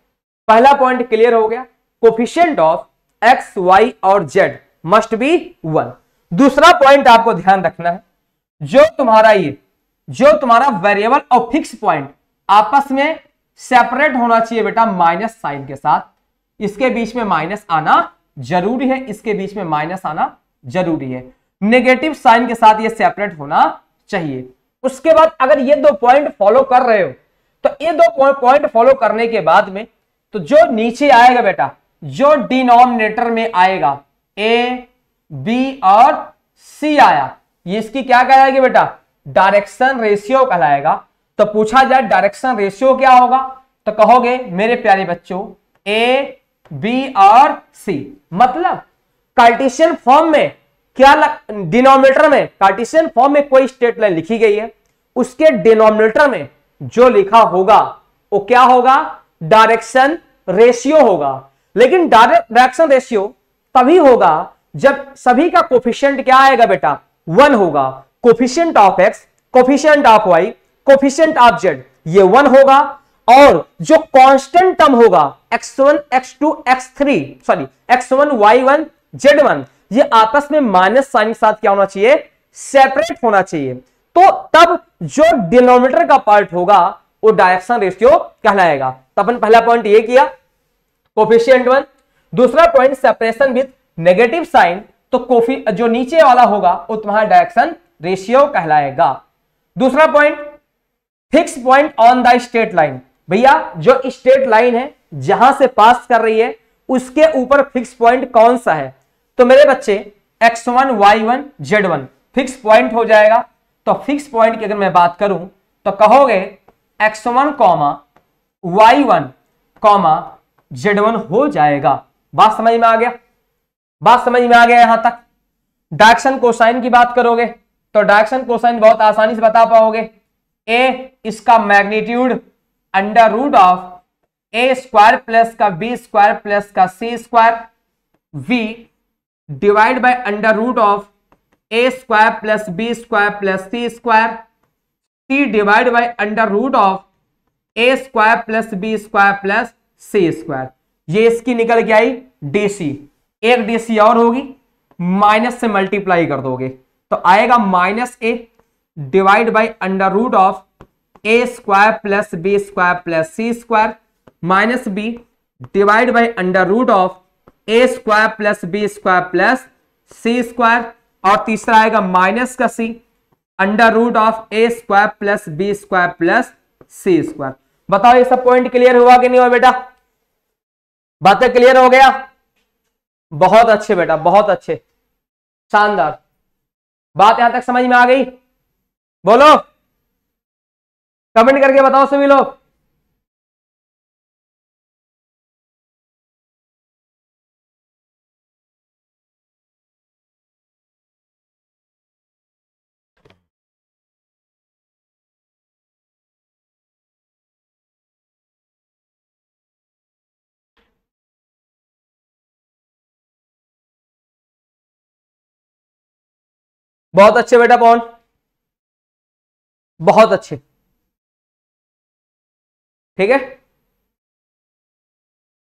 Speaker 1: पहला पॉइंट क्लियर हो गया। कोफिशियंट ऑफ़ एक्स वाई और जेड मस्ट बी वन दूसरा पॉइंट आपको ध्यान रखना है। जो तुम्हारा ये, जो तुम्हारा वेरिएबल और फिक्स पॉइंट आपस में सेपरेट होना चाहिए बेटा माइनस साइन के साथ। इसके बीच में माइनस आना ज़रूरी है। इसके बीच में माइनस आना ज़रूरी है। नेगेटिव साइन के साथ ये सेपरेट होना चाहिए। उसके बाद अगर ये दो पॉइंट फॉलो कर रहे हो तो ये दो पॉइंट फॉलो करने के बाद में तो जो नीचे आएगा बेटा, जो डिनोमिनेटर में आएगा ए बी और सी आया, ये इसकी क्या कहलाएगी बेटा? डायरेक्शन रेशियो कहलाएगा। तो पूछा जाए डायरेक्शन रेशियो क्या होगा तो कहोगे, मेरे प्यारे बच्चों ए बी और सी मतलब कार्टिशियन फॉर्म में क्या डिनोमिनेटर में कार्टिशियन फॉर्म में कोई स्टेट लाइन लिखी गई है? उसके डिनोमिनेटर में जो लिखा होगा, वो क्या होगा? डायरेक्शन रेशियो होगा। लेकिन डायरेक्शन रेशियो तभी होगा जब सभी का कोफिशियंट क्या आएगा बेटा? वन होगा। Coefficient of x coefficient of y coefficient of z ये वन होगा। और जो कांस्टेंट टर्म होगा x1 x2 x3 sorry x1 y1 z1 ये आपस में माइनस साइन के साथ क्या होना चाहिए? सेपरेट होना चाहिए। तो तब जो डिनोमिनेटर का पार्ट होगा, वो डायरेक्शन रेशियो कहलाएगा। तो अपन पहला पॉइंट ये किया कोफिशियंट वन दूसरा point separation with negative sign तो कोफी जो नीचे वाला होगा, वो तुम्हारा डायरेक्शन रेशियो कहलाएगा। दूसरा point fix point on the straight line भैया, जो स्टेट लाइन है, जहाँ से पास कर रही है, उसके ऊपर फिक्स पॉइंट कौन सा है? तो मेरे बच्चे x1 y1 z1 fix point हो जाएगा। तो फिक्स पॉइंट की अगर मैं बात करूँ तो कहोगे x1 comma y one comma z one हो जाएगा। बात समझ में आ गया? बात समझ में आ गया यहाँ तक? डायरेक्शन कोसाइन की बात करोगे तो डायरेक्शन कोसाइन बहुत आसानी से बता पाओगे। ए इसका magnitude under root of a square plus का बी स्क्वायर प्लस का c square b divide by under root of a square plus b square plus c square c divide by under root of a square plus b square plus c square ये इसकी निकल के आई DC एक DC और होगी minus से multiply कर दोगे। तो आएगा minus a divide by under root of a square plus b square plus c square minus b divide by under root of a square plus b square plus c square और तीसरा आएगा minus का c under root of a square plus b square plus c square बताओ ये सब point clear हुआ कि नहीं हुआ बेटा? बातें क्लियर हो गया? बहुत अच्छे बेटा, बहुत अच्छे। शानदार। बात यहाँ तक समझ में आ गई? बोलो। कमेंट करके बताओ सभी लोग। बहुत अच्छे बेटा पवन। बहुत अच्छे। ठीक है?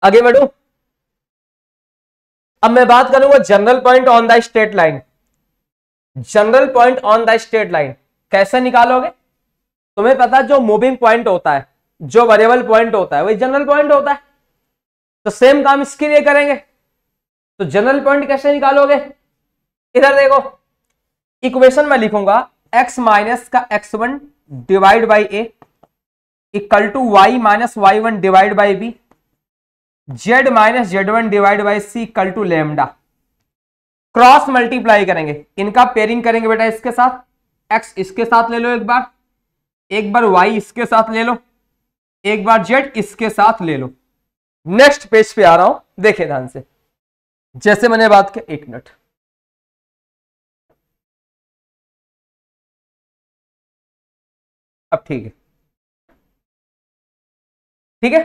Speaker 1: आगे बढ़ू। अब मैं बात करूँगा general point on the straight line general point on the straight line कैसे निकालोगे? तुम्हें पता जो मूविंग पॉइंट होता है, जो वेरिएबल पॉइंट होता है, वही जनरल पॉइंट होता है। तो सेम काम इसके लिए करेंगे। तो जनरल पॉइंट कैसे निकालोगे? इधर देखो। इक्वेशन में लिखूँगा x माइनस का x1 one divide by a equal to y minus y one divide by b z minus z one divide by c equal to lambda cross multiply करेंगे। इनका pairing करेंगे बेटा इसके साथ। एक्स इसके साथ ले लो एक बार। एक बार वाई इसके साथ ले लो। एक बार जेड इसके साथ ले लो। नेक्स्ट पेज पे आ रहा हूँ। देखे ध्यान से। जैसे मैंने बात की एक मिनट अब ठीक है। ठीक है?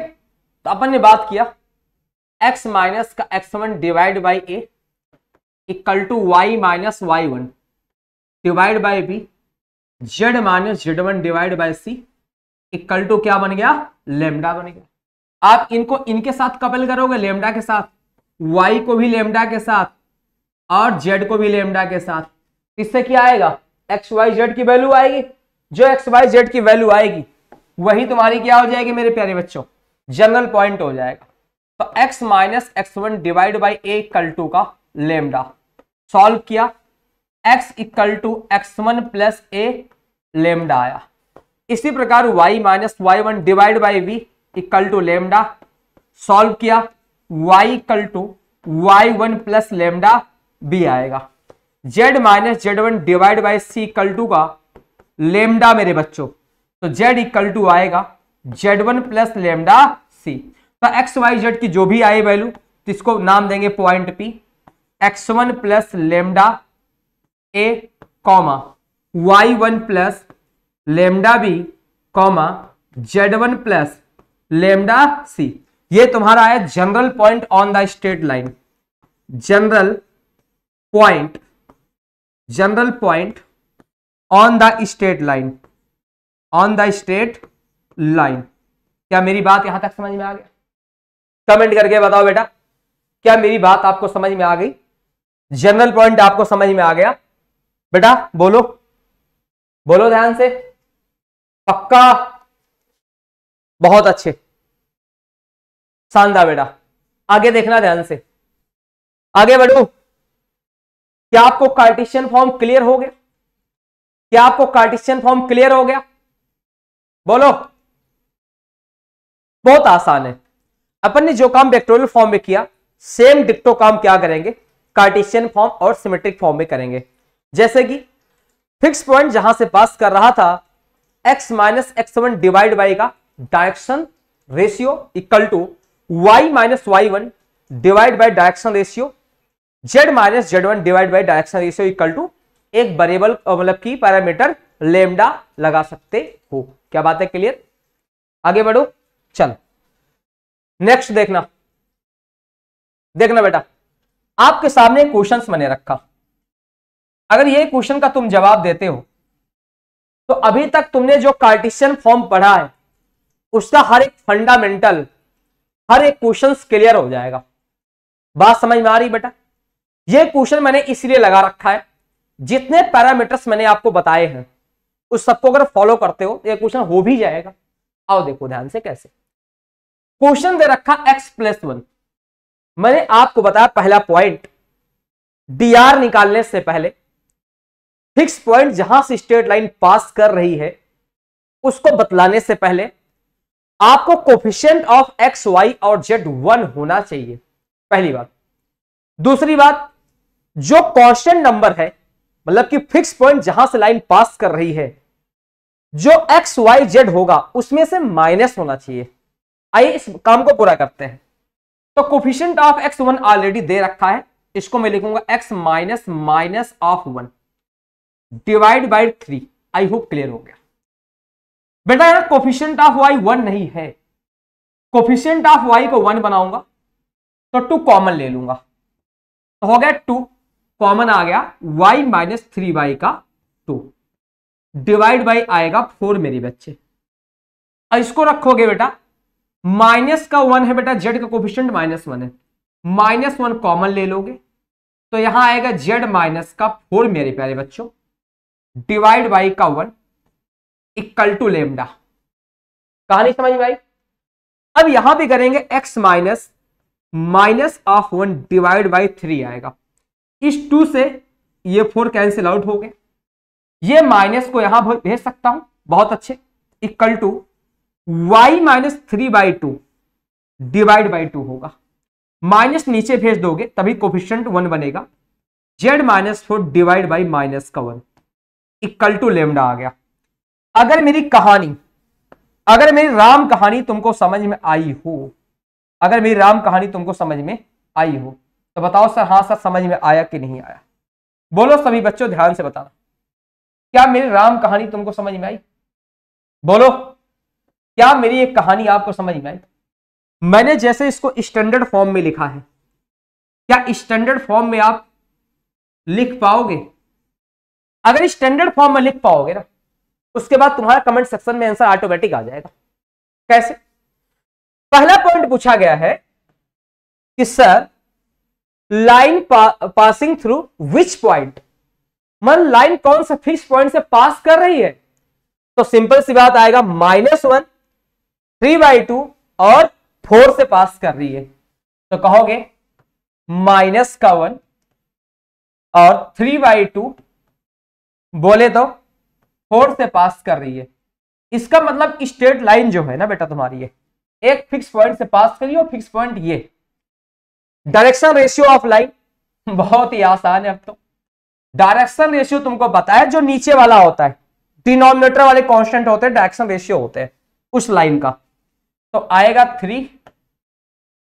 Speaker 1: तो अपन ने बात किया। X माइनस का x one divide by a equal to y minus y one divide by b z minus z one divide by c equal to क्या बन गया? लेमडा बन गया। आप इनको, इनके साथ कपल करोगे? लेमडा के साथ। Y को भी लेमडा के साथ और z को भी लेमडा के साथ। इससे क्या आएगा? एक्स वाई जेड की वैल्यू आएगी। जो एक्स वाई जेड की वैल्यू आएगी, वही तुम्हारी क्या हो जाएगी मेरे प्यारे बच्चों? जनरल पॉइंट हो जाएगा। तो x minus x one divide by a equal to का लेमडा सॉल्व किया। X equal to x one plus a lambda आया। इसी प्रकार y minus y one divide by b equal to lambda solve किया। Y equal to y one plus lambda b आएगा। Z minus z one divide by c equal to का lambda मेरे बच्चों। तो z equal to आएगा। Z one plus lambda c तो x y z की जो भी आई वैल्यू तो इसको नाम देंगे? Point p x one plus lambda a comma y one plus lambda b comma z one plus lambda c ये तुम्हारा है general point on the straight line general point general point on the straight line on the straight line क्या मेरी बात यहाँ तक समझ में आ गया कमेंट करके बताओ बेटा। क्या मेरी बात आपको समझ में आ गई? जनरल पॉइंट आपको समझ में आ गया। बेटा, बोलो। बोलो ध्यान से। पक्का? बहुत अच्छे। शानदार बेटा। आगे देखना ध्यान से। आगे बढ़ू। क्या आपको कार्टिशियन फॉर्म क्लियर हो गया? क्या आपको कार्टिशियन फॉर्म क्लियर हो गया? बोलो। बहुत आसान है। अपन ने जो काम वेक्टोरियल फॉर्म में किया सेम डिक्टो काम क्या करेंगे? कार्टिशियन फॉर्म और सिमेट्रिक फॉर्म में करेंगे। जैसे कि फिक्स पॉइंट जहाँ से पास कर रहा था, x minus x one divide by का direction ratio equal to y minus y one divide by direction ratio z minus z one divide by direction ratio equal to एक variable मतलब की parameter lambda लगा सकते हो। क्या बात है? क्लियर आगे बढ़ो। चल। नेक्स्ट देखना। देखना बेटा। आपके सामने क्वेश्चंस मैंने रखा। अगर ये क्वेश्चन का तुम जवाब देते हो तो अभी तक तुमने जो कार्टिशियन फॉर्म पढ़ा है, उसका हर एक फंडामेंटल हर एक क्वेश्चन क्लियर हो जाएगा। बात समझ में आ रही बेटा? ये क्वेश्चन मैंने इसलिए लगा रखा है जितने पैरामीटर्स मैंने आपको बताए हैं, उस सबको अगर फॉलो करते हो तो ये क्वेश्चन हो भी जाएगा। आओ देखो ध्यान से कैसे। क्वेश्चन दे रखा एक्स प्लस वन मैंने आपको बताया पहला पॉइंट डी आर निकालने से पहले फिक्स पॉइंट जहाँ से स्ट्रेट लाइन पास कर रही है, उसको बतलाने से पहले, आपको कोफिशियंट ऑफ़ एक्स वाई और जेड वन होना चाहिए। पहली बात। दूसरी बात, जो कांस्टेंट नंबर है मतलब कि फिक्स पॉइंट जहाँ से लाइन पास कर रही है, जो एक्स वाई जेड होगा, उसमें से माइनस होना चाहिए। आइए इस काम को पूरा करते हैं। तो coefficient of x one already दे रखा है। इसको मैं लिखूँगा x minus minus of one divide by three I hope clear हो गया। बेटा यार कोफिशियंट ऑफ़ वाई वन नहीं है। कोफिशियंट ऑफ़ वाई को वन बनाऊँगा तो टू कॉमन ले लूँगा। तो हो गया टू कॉमन आ गया वाई माइनस थ्री बाई का टू डिवाइड बाई आएगा फोर मेरे बच्चे। इसको रखोगे बेटा माइनस का वन है बेटा जेड का कोफिशियंट माइनस वन है। माइनस वन कॉमन ले लोगे तो यहाँ आएगा जेड माइनस का फोर मेरे प्यारे बच्चों। डिवाइड बाई का वन इक्वल टू लेमडा कहानी समझ में आई? अब यहाँ भी करेंगे x minus minus of one divide by three आएगा। इस टू से ये फोर कैंसिल आउट हो गए। ये माइनस को यहाँ भेज सकता हूँ, बहुत अच्छे। Equal to y minus three by two divide by two होगा। माइनस नीचे भेज दोगे, तभी कोफिशियंट वन बनेगा। Z minus four divide by minus का वन इक्वल टू लेमडा आ गया। अगर मेरी कहानी, अगर मेरी राम कहानी तुमको समझ में आई हो, अगर मेरी राम कहानी तुमको समझ में आई हो तो बताओ सर हाँ सर, समझ में आया कि नहीं आया? बोलो सभी बच्चों, ध्यान से बताना। क्या मेरी राम कहानी तुमको समझ में आई? बोलो। क्या मेरी एक कहानी आपको समझ में आई? मैंने जैसे इसको स्टैंडर्ड फॉर्म में लिखा है। क्या स्टैंडर्ड फॉर्म में आप लिख पाओगे? अगर स्टैंडर्ड फॉर्म में लिख पाओगे ना, उसके बाद तुम्हारा कमेंट सेक्शन में आंसर ऑटोमेटिक आ जाएगा। कैसे? पहला पॉइंट पूछा गया है कि sir line passing through which point मन लाइन कौन सा फिक्स पॉइंट से पास कर रही है? तो सिंपल सी बात आएगा minus one three by two और फोर से पास कर रही है। तो कहोगे माइनस का वन और थ्री बाई टू बोले तो फोर से पास कर रही है। इसका मतलब स्ट्रेट लाइन जो है ना बेटा तुम्हारी ये, एक फिक्स पॉइंट से पास करिए और फिक्स पॉइंट ये। डायरेक्शन रेशियो ऑफ़ लाइन बहुत ही आसान है अब तो। डायरेक्शन रेशियो तुमको बताया जो नीचे वाला होता है। डिनोमिनेटर वाले कांस्टेंट होते हैं डायरेक्शन रेशियो होते हैं, उस लाइन का। तो आएगा थ्री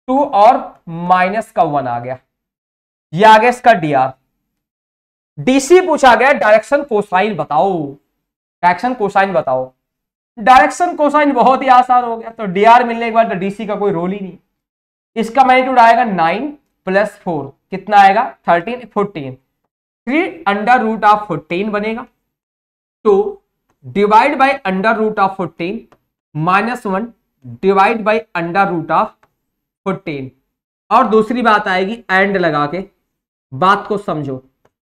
Speaker 1: टू और माइनस का वन आ गया। ये आ गया इसका डी आर डीसी पूछा गया डायरेक्शन कोसाइन बताओ। डायरेक्शन कोसाइन बताओ। डायरेक्शन कोसाइन बहुत ही आसान हो गया। तो डी मिलने के बाद डीसी का कोई रोल ही नहीं। इसका मैग्नीट्यूड आएगा नाइन प्लस फोर कितना आएगा? Thirteen fourteen three under root of fourteen बनेगा. Two divide by under root of fourteen minus one divide by under root of fourteen और दूसरी बात आएगी एंड लगा के. बात को समझो.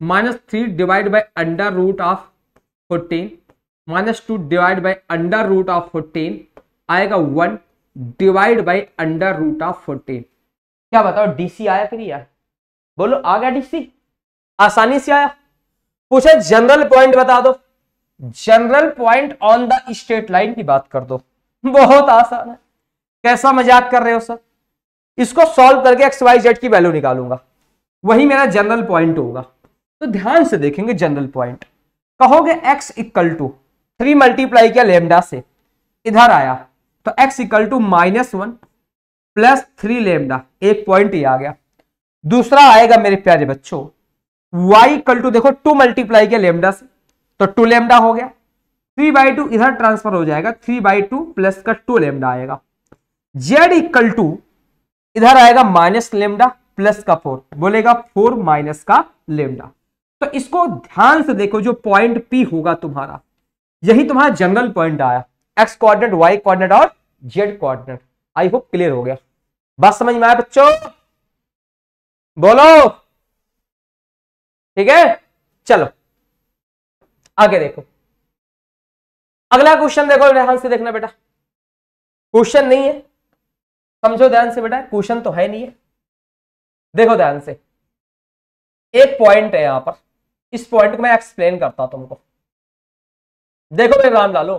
Speaker 1: Minus three divide by under root of fourteen minus two divide by under root of fourteen आएगा one divide by under root of fourteen. क्या बताओ डीसी आया कि नहीं बोलो, आ गया डीसी आसानी से आया। पूछे जनरल पॉइंट बता दो। General point on the straight line की बात कर दो। बहुत आसान है। कैसा मज़ाक कर रहे हो सर? इसको सॉल्व करके एक्स वाई जेड की वैल्यू निकालूँगा। वही मेरा जनरल पॉइंट होगा। तो ध्यान से देखेंगे जनरल पॉइंट कहोगे x equal to three multiply किया लेमडा से। इधर आया। तो x equal to minus one plus three lambda, एक पॉइंट ही आ गया। दूसरा आएगा मेरे प्यारे बच्चों, y इक्वल टू देखो टू मल्टीप्लाई किया लेमडा से तो टू लेमडा हो गया। थ्री बाई टू इधर ट्रांसफ़र हो जाएगा, थ्री बाई टू प्लस का टू लेमडा आएगा। z इक्वल टू इधर आएगा माइनस लेमडा प्लस का फोर, बोलेगा फोर माइनस का लेमडा। तो इसको ध्यान से देखो जो पॉइंट पी होगा तुम्हारा, यही तुम्हारा जनरल पॉइंट आया एक्स कोऑर्डिनेट वाई कोऑर्डिनेट और z coordinate I hope clear हो गया। बात समझ में आया बच्चों? बोलो। ठीक है? चलो। आगे देखो। अगला क्वेश्चन देखो ध्यान से देखना बेटा। क्वेश्चन नहीं है। समझो ध्यान से बेटा क्वेश्चन तो है नहीं है। देखो ध्यान से। एक पॉइंट है यहाँ पर। इस पॉइंट को मैं एक्सप्लेन करता हूँ तुमको। देखो मेरे राम लालो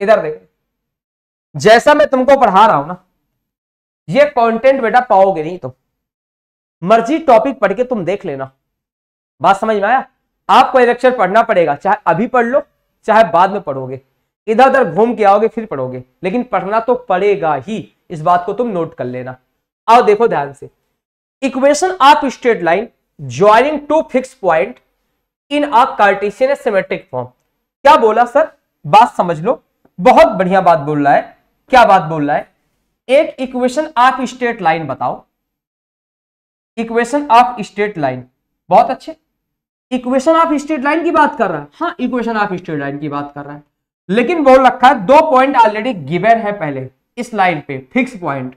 Speaker 1: इधर देखो। जैसा मैं तुमको पढ़ा रहा हूँ ना, ये कंटेंट बेटा पाओगे नहीं तुम। मर्ज़ी टॉपिक पढ़ के तुम देख लेना। बात समझ में आया? आपको लेक्चर पढ़ना पड़ेगा, चाहे अभी पढ़ लो, चाहे बाद में पढ़ोगे। इधर उधर घूम के आओगे, फिर पढ़ोगे। लेकिन पढ़ना तो पड़ेगा ही, इस बात को तुम नोट कर लेना। आओ देखो ध्यान से। Equation of straight line joining two fix point in a Cartesian symmetric form क्या बोला सर बात समझ लो। बहुत बढ़िया बात बोल रहा है। क्या बात बोल रहा है? एक इक्वेशन ऑफ़ स्ट्रेट लाइन बताओ। इक्वेशन ऑफ़ स्ट्रेट लाइन बहुत अच्छे। इक्वेशन ऑफ़ स्ट्रेट लाइन की बात कर रहा है। हाँ इक्वेशन ऑफ़ स्ट्रेट लाइन की बात कर रहा है। लेकिन बोल रखा है, दो पॉइंट ऑलरेडी गिवन है पहले, इस लाइन पे फिक्स पॉइंट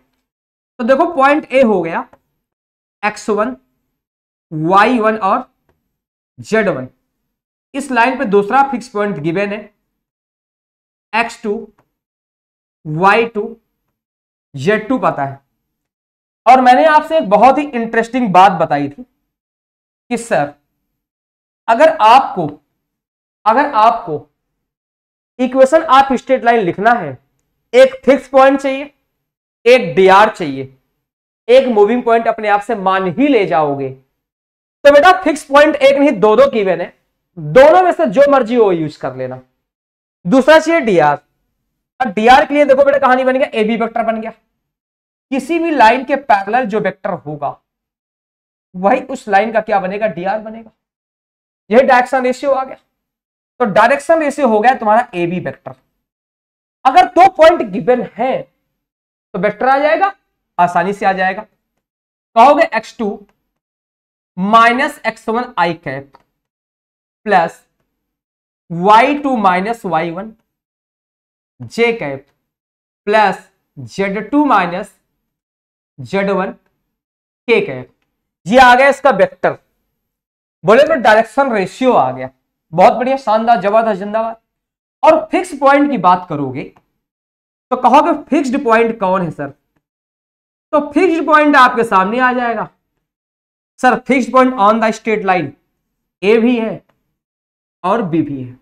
Speaker 1: तो देखो पॉइंट ए हो गया एक्स वन वाई वन और जेड वन इस लाइन पे दूसरा फिक्स पॉइंट गिवन है x two y two, z two पता है। और मैंने आपसे एक बहुत ही इंटरेस्टिंग बात बताई थी कि, सर, अगर आपको अगर आपको इक्वेशन आप स्ट्रेट लाइन लिखना है, एक फिक्स पॉइंट चाहिए, एक डीआर चाहिए, एक मूविंग पॉइंट अपने आप से मान ही ले जाओगे तो बेटा फिक्स पॉइंट एक नहीं दो दो कीवेन है। दोनों में से जो मर्ज़ी हो यूज़ कर लेना। दूसरा चाहिए डीआर डीआर के लिए देखो बेटा कहानी बन गया ए बी वेक्टर बन गया। किसी भी लाइन के पैरेलल जो वेक्टर होगा, वही उस लाइन का क्या बनेगा? डीआर बनेगा। यह डायरेक्शन रेशियो आ गया। तो डायरेक्शन रेशियो हो गया तुम्हारा ए बी वेक्टर अगर दो पॉइंट गिवन है तो वेक्टर आ जाएगा, आसानी से आ जाएगा। कहोगे x two minus x one i cap plus y two minus y one j cap plus z two minus z one k cap. ये आ गया इसका वेक्टर बोले तो डायरेक्शन रेशियो आ गया। बहुत बढ़िया, शानदार, ज़बरदस्त, जिंदाबाद। और फिक्स पॉइंट की बात करोगे तो कहोगे फिक्स्ड पॉइंट कौन है सर तो फिक्स्ड पॉइंट आपके सामने आ जाएगा। Sir fixed point on the straight line a भी है और बी भी है।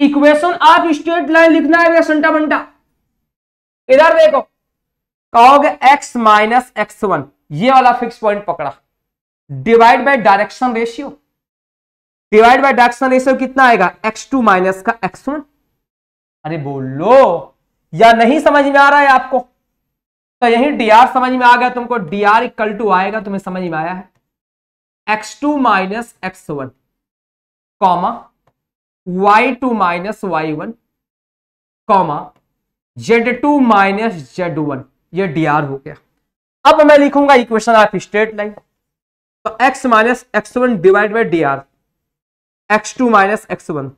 Speaker 1: इक्वेशन ऑफ़ स्ट्रेट लाइन लिखना है संटा बंटा। इधर देखो कहोगे एक्स माइनस एक्स वन, ये वाला फिक्स पॉइंट पकड़ा। Divide by direction ratio. Divide by direction ratio कितना आएगा? एक्स टू माइनस का एक्स वन। अरे बोलो, या नहीं समझ में आ रहा है आपको? तो यही आर समझ में आ गया तुमको। आर इक्वल टू आएगा, तुम्हें समझ में आया है। X two minus x one, comma y two minus y one comma z two minus z one. यह डी आर हो गया। अब मैं लिखूँगा इक्वेशन ऑफ़ स्ट्रेट लाइन तो x minus x one divide by D R x two minus x one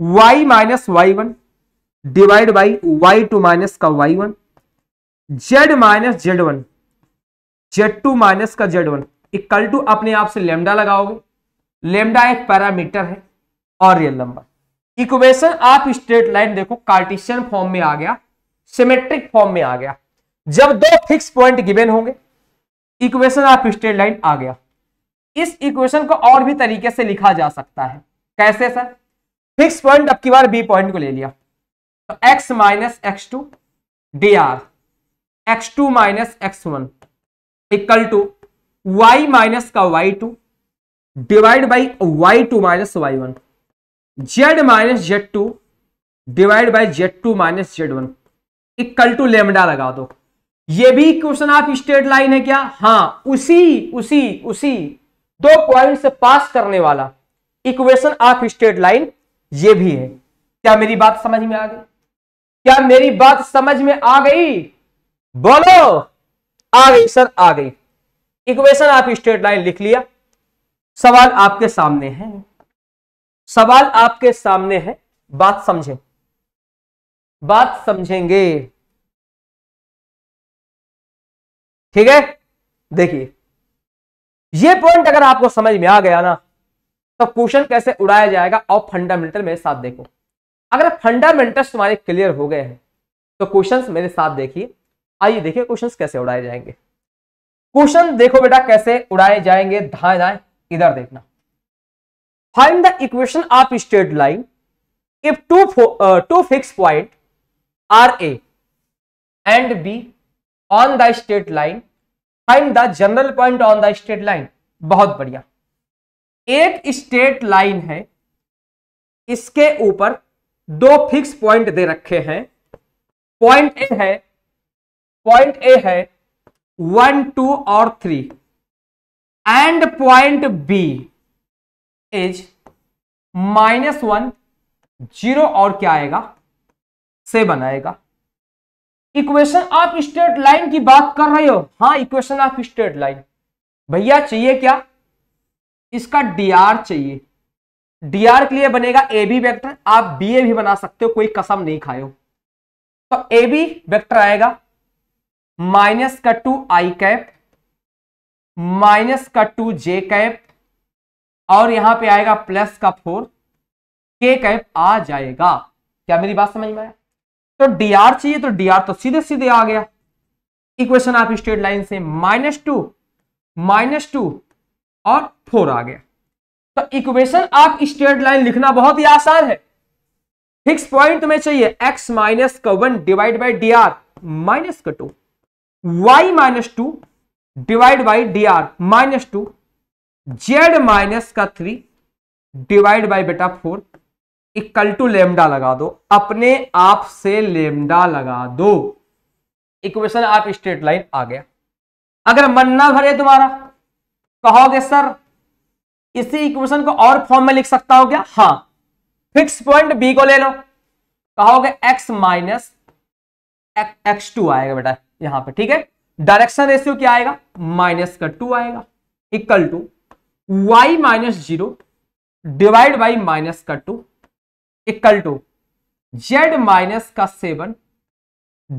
Speaker 1: y minus y one divide by y two minus का y one z minus z one z two minus का Z one equal to अपने आप से lambda लगाओगे। Lambda एक parameter है। और real number equation of straight line देखो कार्टिशियन फॉर्म में आ गया सिमेट्रिक फॉर्म में आ गया. जब दो फिक्स पॉइंट गिवन होंगे इक्वेशन ऑफ़ स्ट्रेट लाइन आ गया. इस इक्वेशन को और भी तरीके से लिखा जा सकता है. कैसे सर? फिक्स पॉइंट अब की बार बी पॉइंट को ले लिया. तो x minus x two D R x two minus x one equal to y minus का y two divide by y two minus y one z minus z two divide by z two minus z one equal to lambda लगा दो। ये भी equation of straight line है क्या? हाँ उसी उसी उसी दो पॉइंट से पास करने वाला इक्वेशन ऑफ़ स्ट्रेट लाइन ये भी है। क्या मेरी बात समझ में आ गई? क्या मेरी बात समझ में आ गई? बोलो। आ गई, सर, आ गई। इक्वेशन ऑफ़ स्ट्रेट लाइन लिख लिया। सवाल आपके सामने है। सवाल आपके सामने है, बात समझें। बात समझेंगे। ठीक है? देखिए, ये पॉइंट अगर आपको समझ में आ गया ना तो क्वेश्चन कैसे उड़ाया जाएगा और फंडामेंटल मेरे साथ देखो। अगर फंडामेंटल्स तुम्हारे क्लियर हो गए हैं तो क्वेश्चंस मेरे साथ देखिए। आइए देखिए क्वेश्चंस कैसे उड़ाए जाएँगे। क्वेश्चन देखो बेटा, कैसे उड़ाए जाएँगे धाए दाएँ इधर देखना। Find the equation of straight line if two two fix point are A and B on the straight line find the general point on the straight line बहुत बढ़िया। एक स्ट्रेट लाइन है। इसके ऊपर दो फिक्स पॉइंट दे रखे हैं। Point A है। पॉइंट ए है। वन टू और three and point B is minus one zero और क्या आएगा? सेवन आएगा इक्वेशन ऑफ़ स्ट्रेट लाइन की बात कर रहे हो? हाँ इक्वेशन ऑफ़ स्ट्रेट लाइन। भैया, चाहिए क्या? इसका डी आर चाहिए। डी आर के लिए बनेगा ए बी वैक्टर आप बी ए भी बना सकते हो, कोई कसम नहीं खाए हो। तो ए बी वैक्टर आएगा। माइनस का टू आई कैप, माइनस का टू जे कैप और यहाँ पे आएगा प्लस का फोर के कैप आ जाएगा। क्या मेरी बात समझ में आया? तो डी आर चाहिए तो डी आर तो सीधे सीधे आ गया। इक्वेशन ऑफ़ स्ट्रेट लाइन से माइनस टू माइनस टू और फोर आ गया। तो इक्वेशन ऑफ़ स्ट्रेट लाइन लिखना बहुत ही आसान है। फिक्स पॉइंट में चाहिए एक्स माइनस का one divide by D R minus का two Y minus two divide by D R minus two Z minus का थ्री डिवाइड बाई बेटा फोर इक्वल टू लेमडा लगा दो। अपने आप से लेमडा लगा दो। इक्वेशन आप स्ट्रेट लाइन आ गया। अगर मन ना भरे तुम्हारा कहोगे, सर, इसी इक्वेशन को और फॉर्म में लिख सकता हो क्या? हाँ। फिक्स पॉइंट बी को ले लो। कहोगे एक्स माइनस एक्स टू आएगा बेटा यहाँ पे, ठीक है? डायरेक्शन रेशियो क्या आएगा? माइनस का टू आएगा। Equal to Y minus zero divide by minus का two equal to Z minus का सेवन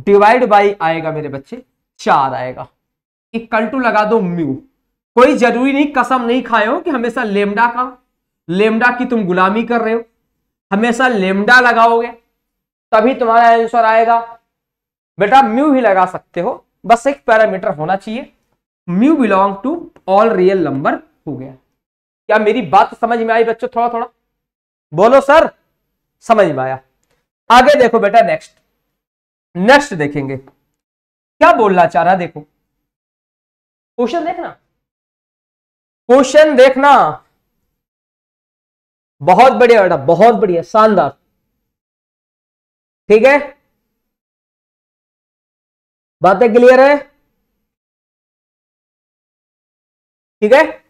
Speaker 1: डिवाइड बाई आएगा मेरे बच्चे, चार आएगा। इक्वल टू लगा दो म्यू कोई ज़रूरी नहीं, कसम नहीं खाए हो कि हमेशा लेमडा का लेमडा की तुम गुलामी कर रहे हो। हमेशा लेमडा लगाओगे, तभी तुम्हारा आंसर आएगा। बेटा म्यू भी लगा सकते हो, बस एक पैरामीटर होना चाहिए। Mu belong to all real number हो गया। क्या मेरी बात समझ में आई बच्चों थोड़ा थोड़ा बोलो सर। समझ में आया। आगे देखो बेटा नेक्स्ट नेक्स्ट देखेंगे। क्या बोलना चाह रहा देखो। क्वेश्चन देखना। क्वेश्चन देखना। बहुत बढ़िया बेटा, बहुत बढ़िया, शानदार। ठीक है? बातें क्लियर है? ठीक है?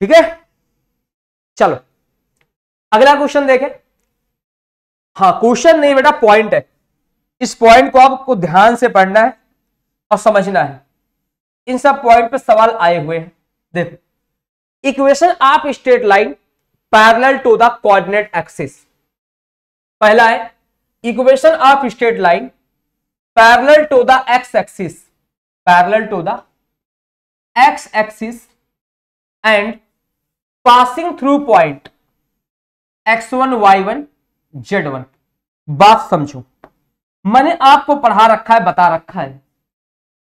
Speaker 1: ठीक है? चलो। अगला क्वेश्चन देखें। हाँ क्वेश्चन नहीं बेटा पॉइंट है। इस पॉइंट को आपको ध्यान से पढ़ना है और समझना है। इन सब पॉइंट पे सवाल आए हुए हैं। देखो equation of straight line parallel to the coordinate axis पहला है equation of straight line parallel to the X axis parallel to the X axis and passing through point X one Y one Z one बात समझो। मैंने आपको पढ़ा रखा है, बता रखा है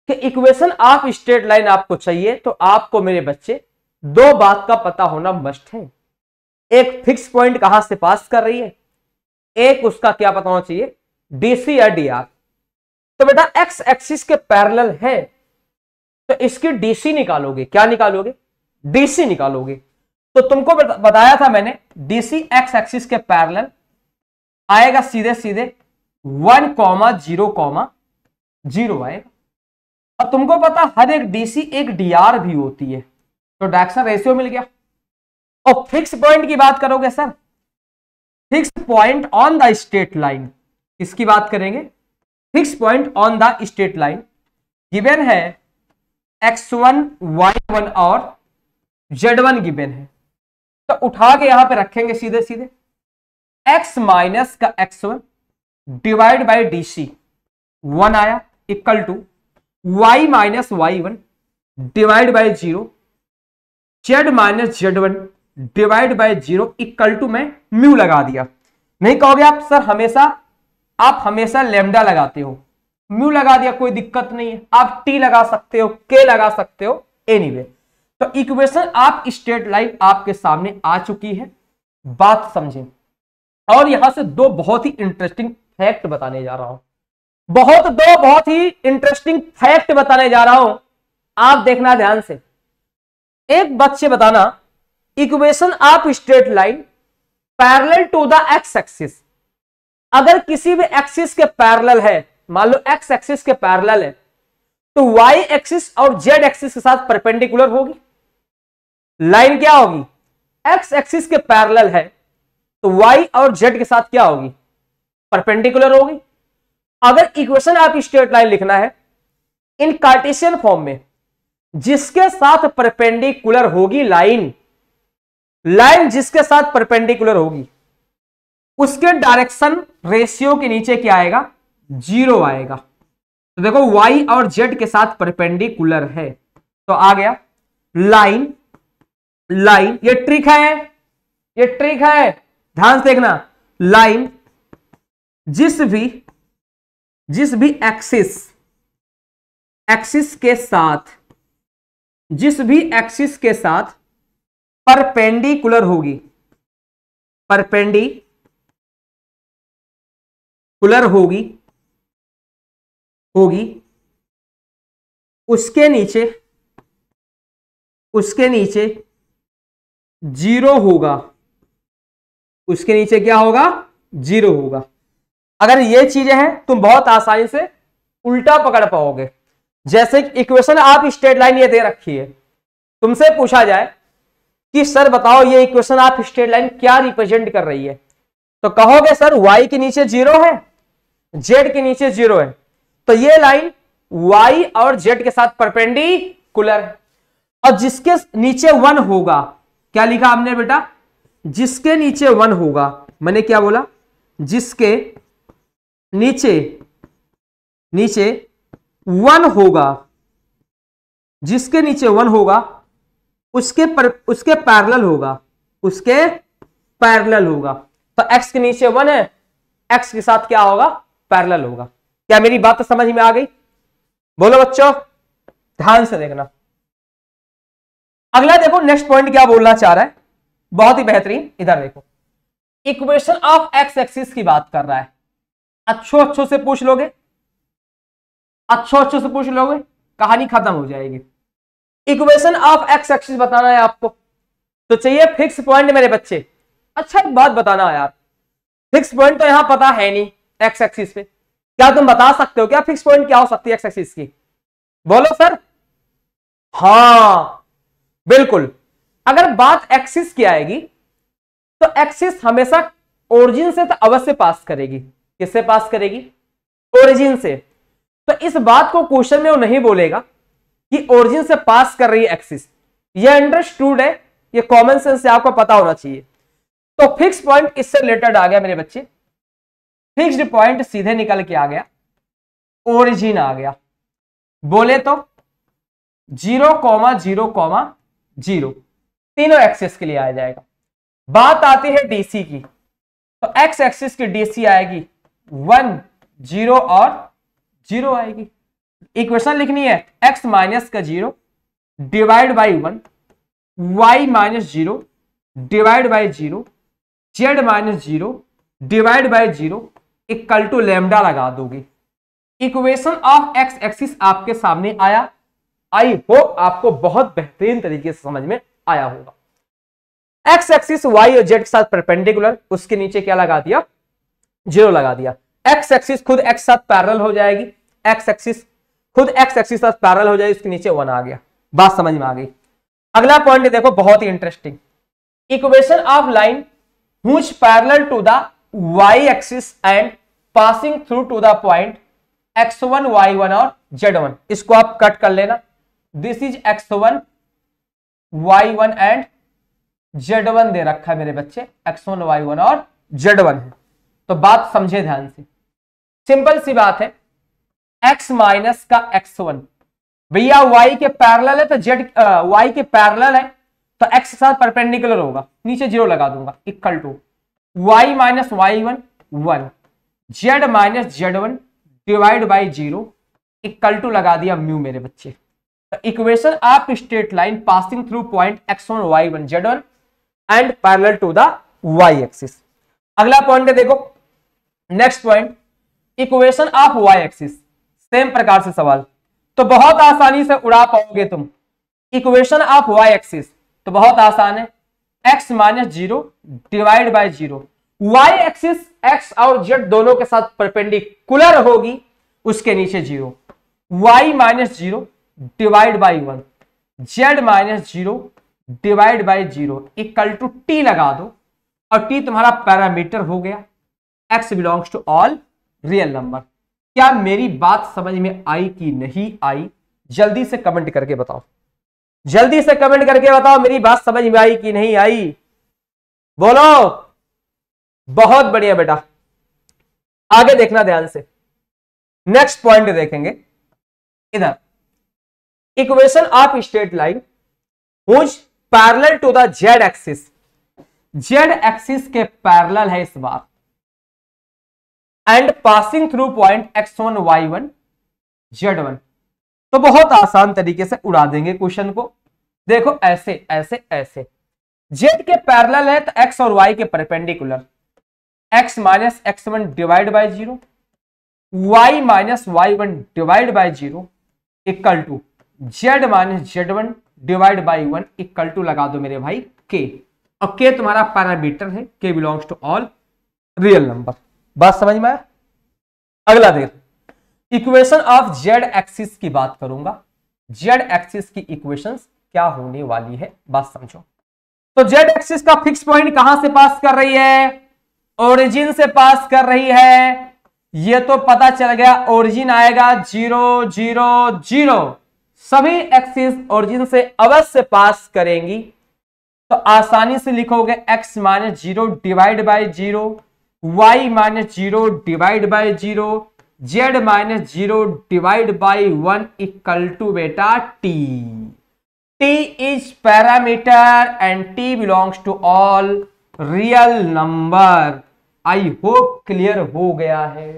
Speaker 1: कि इक्वेशन ऑफ़ स्ट्रेट लाइन आपको चाहिए तो आपको मेरे बच्चे दो बात का पता होना मस्ट है। एक फिक्स पॉइंट कहाँ से पास कर रही है? एक उसका क्या पता होना चाहिए? डीसी या डीआर तो बेटा एक्स एक्सिस के पैरेलल है तो इसकी डीसी निकालोगे। क्या निकालोगे? डीसी निकालोगे। तो तुमको बताया था मैंने डीसी एक्स एक्सिस के पैरेलल आएगा सीधे सीधे one comma zero comma zero आएगा। और तुमको पता, हर एक डीसी एक डीआर भी होती है तो डायरेक्शन रेशियो मिल गया। और फिक्स पॉइंट की बात करोगे sir? Fix point on the straight line इसकी बात करेंगे? Fix point on the straight line given है एक्स वन वाई वन और जेड वन गिवन है। तो उठा के यहाँ पे रखेंगे सीधे सीधे। एक्स माइनस का X one divide by D C one आया equal to Y minus Y one divide by zero Z minus Z one divide by zero equal to में म्यू लगा दिया। नहीं कहोगे आप, सर, हमेशा, आप हमेशा लेमडा लगाते हो। म्यू लगा दिया, कोई दिक्कत नहीं है। आप टी लगा सकते हो के लगा सकते हो एनीवे तो इक्वेशन आप स्ट्रेट लाइन आपके सामने आ चुकी है। बात समझें। और यहाँ से दो बहुत ही इंटरेस्टिंग फैक्ट बताने जा रहा हूँ। बहुत, दो बहुत ही इंटरेस्टिंग फैक्ट बताने जा रहा हूँ। आप देखना ध्यान से। एक बच्चे बताना equation of straight line parallel to the X axis अगर किसी भी एक्सिस के पैरेलल है, मान लो एक्स एक्सिस के पैरेलल है तो वाई एक्सिस और जेड एक्सिस के साथ परपेंडिकुलर होगी। लाइन क्या होगी? एक्स एक्सिस के पैरेलल है तो वाई और जेड के साथ क्या होगी? परपेंडिकुलर होगी। अगर इक्वेशन आप स्ट्रेट लाइन लिखना है, इन कार्टेशियन फॉर्म में जिसके साथ परपेंडिकुलर होगी लाइन लाइन जिसके साथ परपेंडिकुलर होगी, उसके डायरेक्शन रेशियो के नीचे क्या आएगा? ज़ीरो आएगा। तो देखो y और z के साथ परपेंडिकुलर है। तो आ गया। लाइन लाइन, ये ट्रिक है, ये ट्रिक है, ध्यान से देखना, लाइन, जिस भी जिस भी एक्सिस एक्सिस के साथ, जिस भी एक्सिस के साथ परपेंडिकुलर होगी परपेंडिकुलर होगी होगी, उसके नीचे उसके नीचे ज़ीरो होगा। उसके नीचे क्या होगा? ज़ीरो होगा। अगर ये चीज़ें हैं, तुम बहुत आसानी से उल्टा पकड़ पाओगे। जैसे इक्वेशन आप स्ट्रेट लाइन ये दे रखी है। तुमसे पूछा जाए कि, सर, बताओ ये इक्वेशन आप स्ट्रेट लाइन क्या रिप्रेजेंट कर रही है? तो कहोगे, सर, y के नीचे ज़ीरो है, z के नीचे ज़ीरो है। तो ये लाइन y और z के साथ परपेंडिकुलर है। और जिसके नीचे वन होगा क्या लिखा हमने बेटा? जिसके नीचे वन होगा। मैंने क्या बोला? जिसके नीचे नीचे वन होगा। जिसके नीचे वन होगा, उसके पर, उसके पैरेलल होगा। उसके पैरेलल होगा। तो एक्स के नीचे वन है एक्स के साथ क्या होगा? पैरेलल होगा। क्या मेरी बात समझ में आ गई? बोलो बच्चों, ध्यान से देखना। अगला देखो नेक्स्ट पॉइंट क्या बोलना चाह रहा है? बहुत ही बेहतरीन। इधर देखो। इक्वेशन ऑफ़ एक्स एक्सिस की बात कर रहा है। अच्छो अच्छो से पूछ लोगे? अच्छो अच्छो से पूछ लोगे? कहानी खत्म हो जाएगी। इक्वेशन ऑफ़ एक्स एक्सिस बताना है आपको। तो चाहिए फिक्स पॉइंट मेरे बच्चे। अच्छा एक बात बताना है यार। फिक्स पॉइंट तो यहाँ पता है नहीं एक्स एक्सिस पे। क्या तुम बता सकते हो? क्या फिक्स पॉइंट क्या हो सकती है एक्स एक्सिस की? बोलो सर हाँ। बिल्कुल। अगर बात एक्सिस की आएगी तो एक्सिस हमेशा ओरिजिन से तो अवश्य पास करेगी। किससे पास करेगी? ओरिजिन से। तो इस बात को क्वेश्चन में वो नहीं बोलेगा कि ओरिजिन से पास कर रही है एक्सिस ये अंडरस्टूड है, ये कॉमन सेंस से आपको पता होना चाहिए। तो फिक्स पॉइंट इससे रिलेटेड आ गया मेरे बच्चे। फिक्स्ड पॉइंट सीधे निकल के आ गया। ओरिजिन आ गया। बोले तो zero comma zero comma zero. तीनों एक्सेस के लिए आ जाएगा। बात आती है डीसी की। तो एक्स एक्सिस की डीसी आएगी। वन, ज़ीरो और ज़ीरो आएगी। इक्वेशन लिखनी है। एक्स माइनस का zero divide by one, Y minus zero divide by zero, Z minus zero divide by zero equal to lambda लगा दोगे। इक्वेशन ऑफ़ एक्स एक्सिस आपके सामने आया। आई होप आपको बहुत बेहतरीन तरीके से समझ में आया होगा। एक्स एक्सिस वाई और जेड के साथ परपेंडिकुलर उसके नीचे क्या लगा दिया? ज़ीरो लगा दिया। एक्स एक्सिस खुद एक्स साथ पैरल हो जाएगी। एक्स एक्सिस खुद एक्स एक्सिस साथ पैरल हो जाएगी, उसके नीचे वन आ गया। बात समझ में आ गई? अगला पॉइंट देखो, बहुत ही interesting equation of line whose parallel to the Y axis and passing through to the point X one Y one और जेड वन इसको आप कट कर लेना। This is X one Y one and Z one दे रखा है मेरे बच्चे। X one Y one और जेड वन है। तो बात समझे ध्यान से। सिंपल सी बात है। एक्स माइनस का एक्स वन भैया वाई के पैरेलल है तो जेड वाई के पैरेलल है तो एक्स के साथ परपेंडिकुलर होगा। नीचे ज़ीरो लगा दूँगा। Equal to Y minus Y one one Z minus Z one divide by zero equal to लगा दिया म्यू मेरे बच्चे। Equation of line passing through point X one Y one Z one and parallel to the Y axis अगला point है देखो। Next point equation of Y axis same प्रकार से सवाल। तो बहुत आसानी से उड़ा पाओगे तुम। इक्वेशन ऑफ़ वाई एक्सिस तो बहुत आसान है। X minus zero divide by zero Y axis X और जेड दोनों के साथ परपेंडिकुलर होगी, उसके नीचे zero Y minus zero divide by one. Z minus zero divide by zero equal to T लगा दो, और टी तुम्हारा पैरामीटर हो गया। X belongs to all real number क्या मेरी बात समझ में आई कि नहीं आई? जल्दी से कमेंट करके बताओ। जल्दी से कमेंट करके बताओ, मेरी बात समझ में आई कि नहीं आई? बोलो। बहुत बढ़िया बेटा। आगे देखना ध्यान से। नेक्स्ट पॉइंट देखेंगे। इधर। Equation of straight line whose parallel to the Z axis. Z axis के पैरेलल है इस बार। And passing through point X one, Y one, Z one. तो बहुत आसान तरीके से उड़ा देंगे क्वेश्चन को। देखो, ऐसे ऐसे ऐसे। जेड के पैरेलल है तो एक्स और वाई के perpendicular. X minus X one divide by zero, Y minus Y one divide by zero equal to. Z minus Z one divide by one equal to लगा दो मेरे भाई के और के तुम्हारा पैरामीटर है के belongs to all real number बात समझ में आया? अगला देख। इक्वेशन ऑफ़ जेड एक्सिस की बात करूँगा। जेड एक्सिस की इक्वेशन क्या होने वाली है? बात समझो। तो जेड एक्सिस का फिक्स पॉइंट कहाँ से पास कर रही है? ओरिजिन से पास कर रही है। ये तो पता चल गया ओरिजिन आएगा ज़ीरो ज़ीरो ज़ीरो सभी एक्सिस ओरिजिन से अवश्य पास करेंगी। तो आसानी से लिखोगे x minus zero divide by zero Y minus zero divide by zero Z minus zero divide by one equal to बेटा T T is parameter and T belongs to all real number I hope clear हो गया है।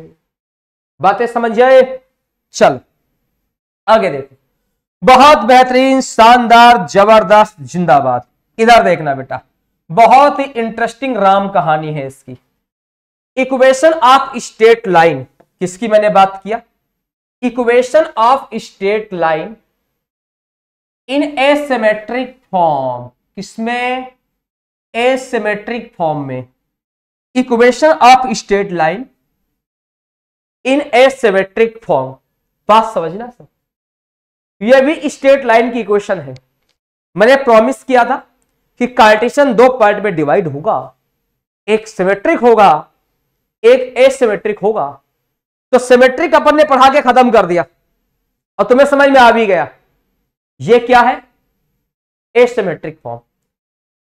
Speaker 1: बातें समझ जाए चल, आगे देखो। बहुत बेहतरीन, शानदार, ज़बरदस्त जिंदाबाद। इधर देखना बेटा, बहुत ही इंटरेस्टिंग राम कहानी है इसकी। इक्वेशन ऑफ़ स्टेट लाइन किसकी मैंने बात किया? Equation of straight line in a symmetric form किसमें? एसिमेट्रिक फॉर्म में। Equation of straight line in a symmetric form बात समझना सब? यह भी स्टेट लाइन की इक्वेशन है। मैंने प्रॉमिस किया था कि कार्टेशन दो पार्ट में डिवाइड होगा। एक सिमेट्रिक होगा, एक एसिमेट्रिक होगा। तो सिमेट्रिक अपन ने पढ़ा के खत्म कर दिया। और तुम्हें समझ में आ भी गया। ये क्या है? एसिमेट्रिक फॉर्म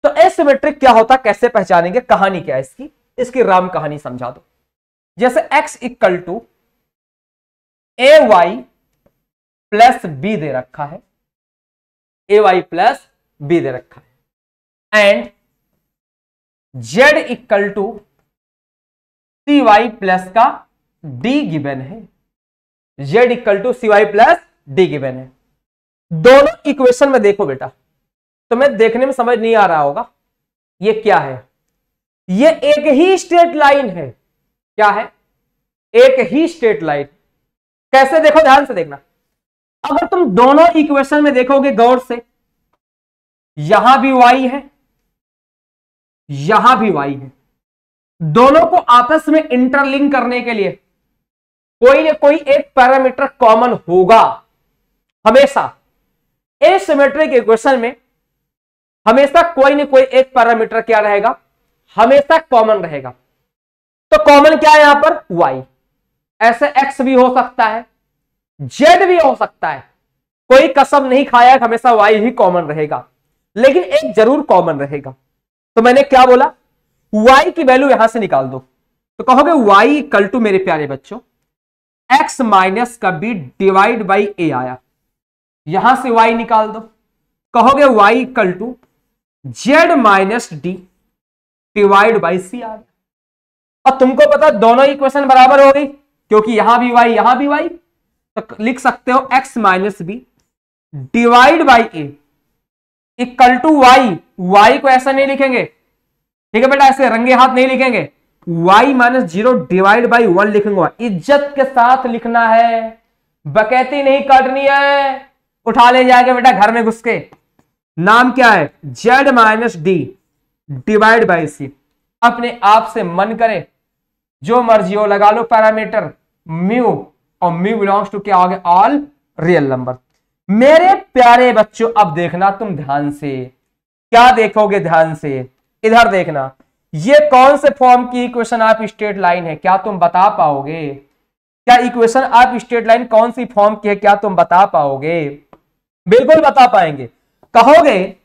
Speaker 1: तो एसिमेट्रिक क्या होता, कैसे पहचानेंगे? कहानी क्या है इसकी? इसकी राम कहानी समझा दो। जैसे x equal to A Y plus B दे रखा है, ए वाई प्लस बी दे रखा है। And Z equal to C Y plus का डी गिवन है। Z equal to C Y plus D given है। दोनों इक्वेशन में देखो बेटा, तुम्हें देखने में समझ नहीं आ रहा होगा, ये क्या है? ये एक ही स्ट्रेट लाइन है। क्या है? एक ही स्ट्रेट लाइन। कैसे देखो? ध्यान से देखना। अगर तुम दोनों इक्वेशन में देखोगे गौर से, यहाँ भी वाई है, यहाँ भी वाई है। दोनों को आपस में इंटरलिंक करने के लिए कोई ना कोई एक पैरामीटर कॉमन होगा, हमेशा। एसिमेट्रिक इक्वेशन में हमेशा कोई ना कोई एक पैरामीटर क्या रहेगा? हमेशा कॉमन रहेगा। तो कॉमन क्या है यहाँ पर? वाई ऐसे एक्स भी हो सकता है। Z भी हो सकता है। कोई कसम नहीं खाया हमेशा वाई ही कॉमन रहेगा। लेकिन एक ज़रूर कॉमन रहेगा। तो मैंने क्या बोला? वाई की वैल्यू यहाँ से निकाल दो। तो कहोगे वाई इक्वल टू मेरे प्यारे बच्चों एक्स माइनस का बी डिवाइड बाई ए आया। यहाँ से वाई निकाल दो। कहोगे Y equal to Z minus D divide by C आ गया और तुमको पता दोनों इक्वेशन बराबर हो गई, क्योंकि यहाँ भी वाई यहाँ भी तो लिख सकते हो x minus B divide by A equal to Y Y को ऐसा नहीं लिखेंगे। ठीक है बेटा, ऐसे रंगे हाथ नहीं लिखेंगे। Y minus zero divide by one लिखूँगा। इज़्ज़त के साथ लिखना है। बकैती नहीं काटनी है। उठा ले जाएगा बेटा घर में घुस के। नाम क्या है? Z minus D divide by C अपने आप से मन करे। जो मर्ज़ी हो लगा लो पैरामीटर। म्यू और म्यू बिलोंग्स टू क्या हो गया? ऑल रियल नंबर मेरे प्यारे बच्चों, अब देखना तुम ध्यान से। क्या देखोगे ध्यान से? इधर देखना। ये कौन से फॉर्म की इक्वेशन आप स्ट्रेट लाइन है? क्या तुम बता पाओगे? क्या इक्वेशन आप स्ट्रेट लाइन कौन सी फॉर्म की है? क्या तुम बता पाओगे? बिल्कुल बता पाएँगे। कहोगे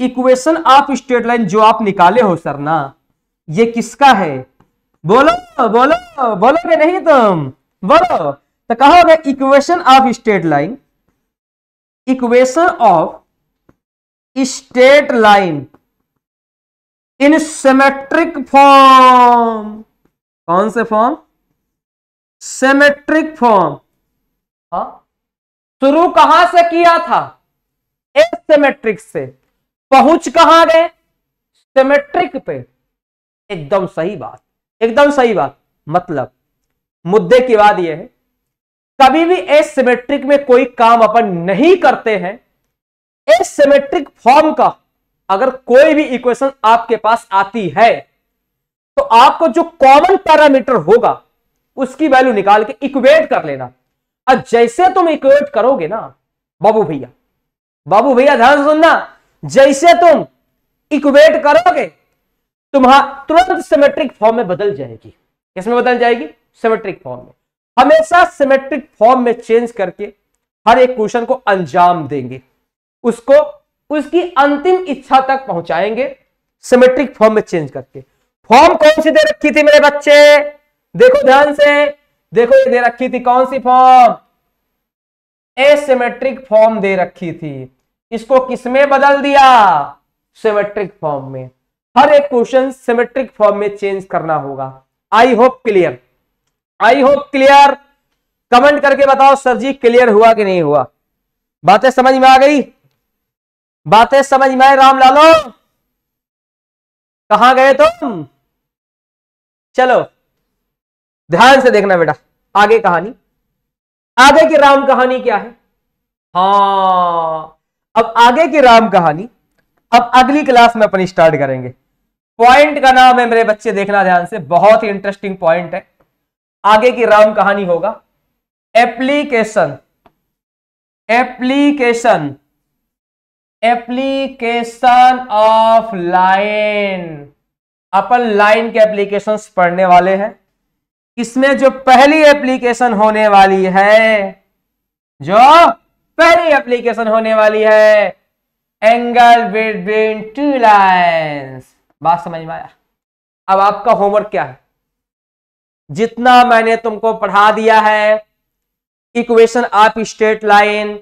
Speaker 1: इक्वेशन ऑफ़ स्ट्रेट लाइन जो आप निकाले हो सर ना ये किसका है? बोलो बोलो, बोलोगे नहीं तुम। बोलो। तो कहोगे equation of straight line equation of straight line in symmetric form कौन से फॉर्म सेमेट्रिक फॉर्म शुरू कहाँ से किया था? एसिमेट्रिक से। पहुँच कहाँ गए? सेमेट्रिक पे। एकदम सही बात। एकदम सही बात। मतलब मुद्दे की बात यह है कभी भी एसिमेट्रिक में कोई काम अपन नहीं करते हैं एसिमेट्रिक फॉर्म का अगर कोई भी इक्वेशन आपके पास आती है तो आपको जो कॉमन पैरामीटर होगा, उसकी वैल्यू निकाल के इक्वेट कर लेना। और जैसे तुम इक्वेट करोगे ना, बाबू भैया बाबू भैया ध्यान से सुनना, जैसे तुम इक्वेट करोगे, तुम्हारा तुरंत सिमेट्रिक फॉर्म में बदल जाएगी। किसमें बदल जाएगी? सिमेट्रिक फॉर्म में। हमेशा सिमेट्रिक फॉर्म में चेंज करके हर एक क्वेश्चन को अंजाम देंगे। उसको, उसकी अंतिम इच्छा तक पहुंचाएँगे सिमेट्रिक फॉर्म में चेंज करके। फॉर्म कौन सी दे रखी थी मेरे बच्चे? देखो ध्यान से, देखो ये दे रखी थी कौन सी फॉर्म एसिमेट्रिक फॉर्म दे रखी थी। इसको किसमें बदल दिया? सिमेट्रिक फॉर्म में। हर एक क्वेश्चन सिमेट्रिक फॉर्म में चेंज करना होगा। I hope clear I hope clear comment करके बताओ सर जी क्लियर हुआ कि नहीं हुआ? बातें समझ में आ गई? बातें समझ में आए, राम लालो? कहाँ गए तुम? चलो, ध्यान से देखना बेटा। आगे कहानी। आगे की राम कहानी क्या है? हाँ अब आगे की राम कहानी, अब अगली क्लास में अपन स्टार्ट करेंगे। पॉइंट का नाम है मेरे बच्चे, देखना ध्यान से। बहुत ही इंटरेस्टिंग पॉइंट है। आगे की राम कहानी होगा। Application. Application. Application of line. Upon line के एप्लीकेशंस पढ़ने वाले हैं। इसमें जो पहली एप्लीकेशन होने वाली है, जो पहली एप्लीकेशन होने वाली है, एंगल बिटवीन टू लाइंस। बात समझ में आया? अब आपका होमवर्क क्या है? जितना मैंने तुमको पढ़ा दिया है equation of straight line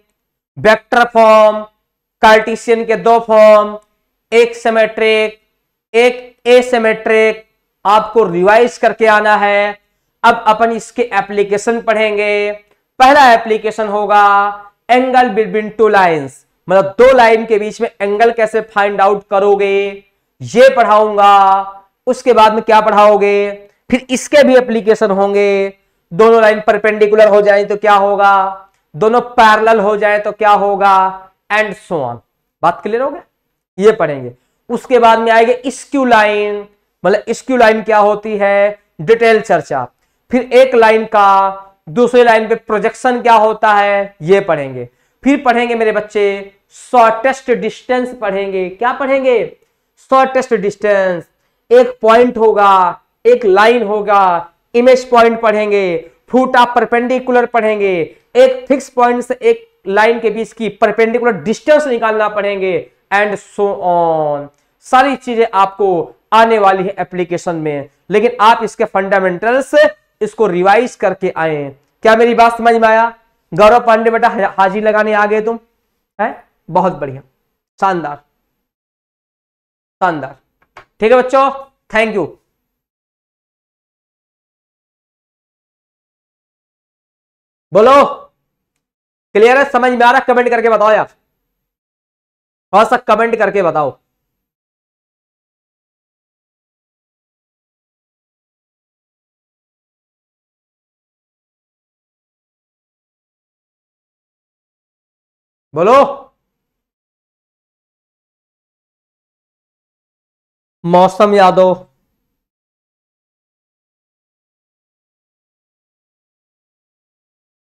Speaker 1: vector form cartesian के दो फॉर्म एक सेमेट्रिक एक एसेमेट्रिक आपको रिवाइज करके आना है। अब अपन इसके एप्लीकेशन पढ़ेंगे। पहला एप्लीकेशन होगा एंगल बिटवीन टू लाइंस मतलब दो लाइन के बीच में एंगल कैसे फाइंड आउट करोगे, ये पढ़ाऊँगा। उसके बाद में क्या पढ़ाओगे? फिर इसके भी एप्लीकेशन होंगे। दोनों लाइन परपेंडिकुलर हो जाए तो क्या होगा? दोनों पैरेलल हो जाए तो क्या होगा? एंड सो ऑन बात क्लियर हो गया? ये पढ़ेंगे। उसके बाद में आएगा स्क्यू लाइन मतलब स्क्यू लाइन क्या होती है? डिटेल चर्चा। फिर एक लाइन का दूसरी लाइन पे प्रोजेक्शन क्या होता है? ये पढ़ेंगे। फिर पढ़ेंगे मेरे बच्चे शॉर्टेस्ट डिस्टेंस पढ़ेंगे। क्या पढ़ेंगे? शॉर्टेस्ट डिस्टेंस एक पॉइंट होगा। एक लाइन होगा इमेज पॉइंट पढ़ेंगे फूटा परपेंडिकुलर पढ़ेंगे, एक फिक्स पॉइंट से एक लाइन के बीच की परपेंडिकुलर डिस्टेंस निकालना पढ़ेंगे एंड सो ऑन सारी चीज़ें आपको आने वाली है एप्लीकेशन में, लेकिन आप इसके फंडामेंटल्स इसको रिवाइज करके आए। क्या मेरी बात समझ में आया? गौरव पांडे बेटा हाजिर लगाने आ गए तुम? है? बहुत बढ़िया। शानदार। शानदार। ठीक है बच्चों? थैंक यू बोलो। क्लियर है? समझ में आ रहा कमेंट करके बताओ यार। थोड़ा सा कमेंट करके बताओ। बोलो। मौसम यादव।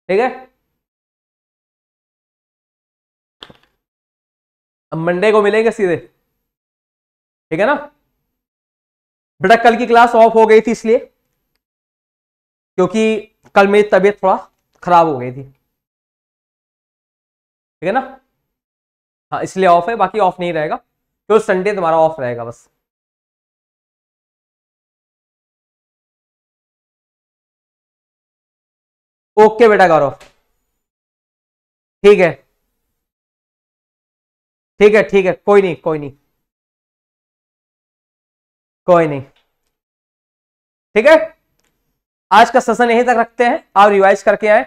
Speaker 1: ठीक है? अब मंडे को मिलेंगे सीधे। ठीक है ना? बेटा, कल की क्लास ऑफ़ हो गई थी इसलिए, क्योंकि कल मेरी तबीयत थोड़ा खराब हो गई थी। ठीक है ना? हाँ इसलिए ऑफ़ है, बाकी ऑफ़ नहीं रहेगा तो संडे तुम्हारा ऑफ़ रहेगा बस। ओके बेटा गौरव ठीक है। ठीक है ठीक है, कोई नहीं कोई नहीं। कोई नहीं। ठीक है? आज का सेशन यहीं तक रखते हैं। आप रिवाइज करके आए।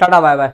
Speaker 1: Tata bye bye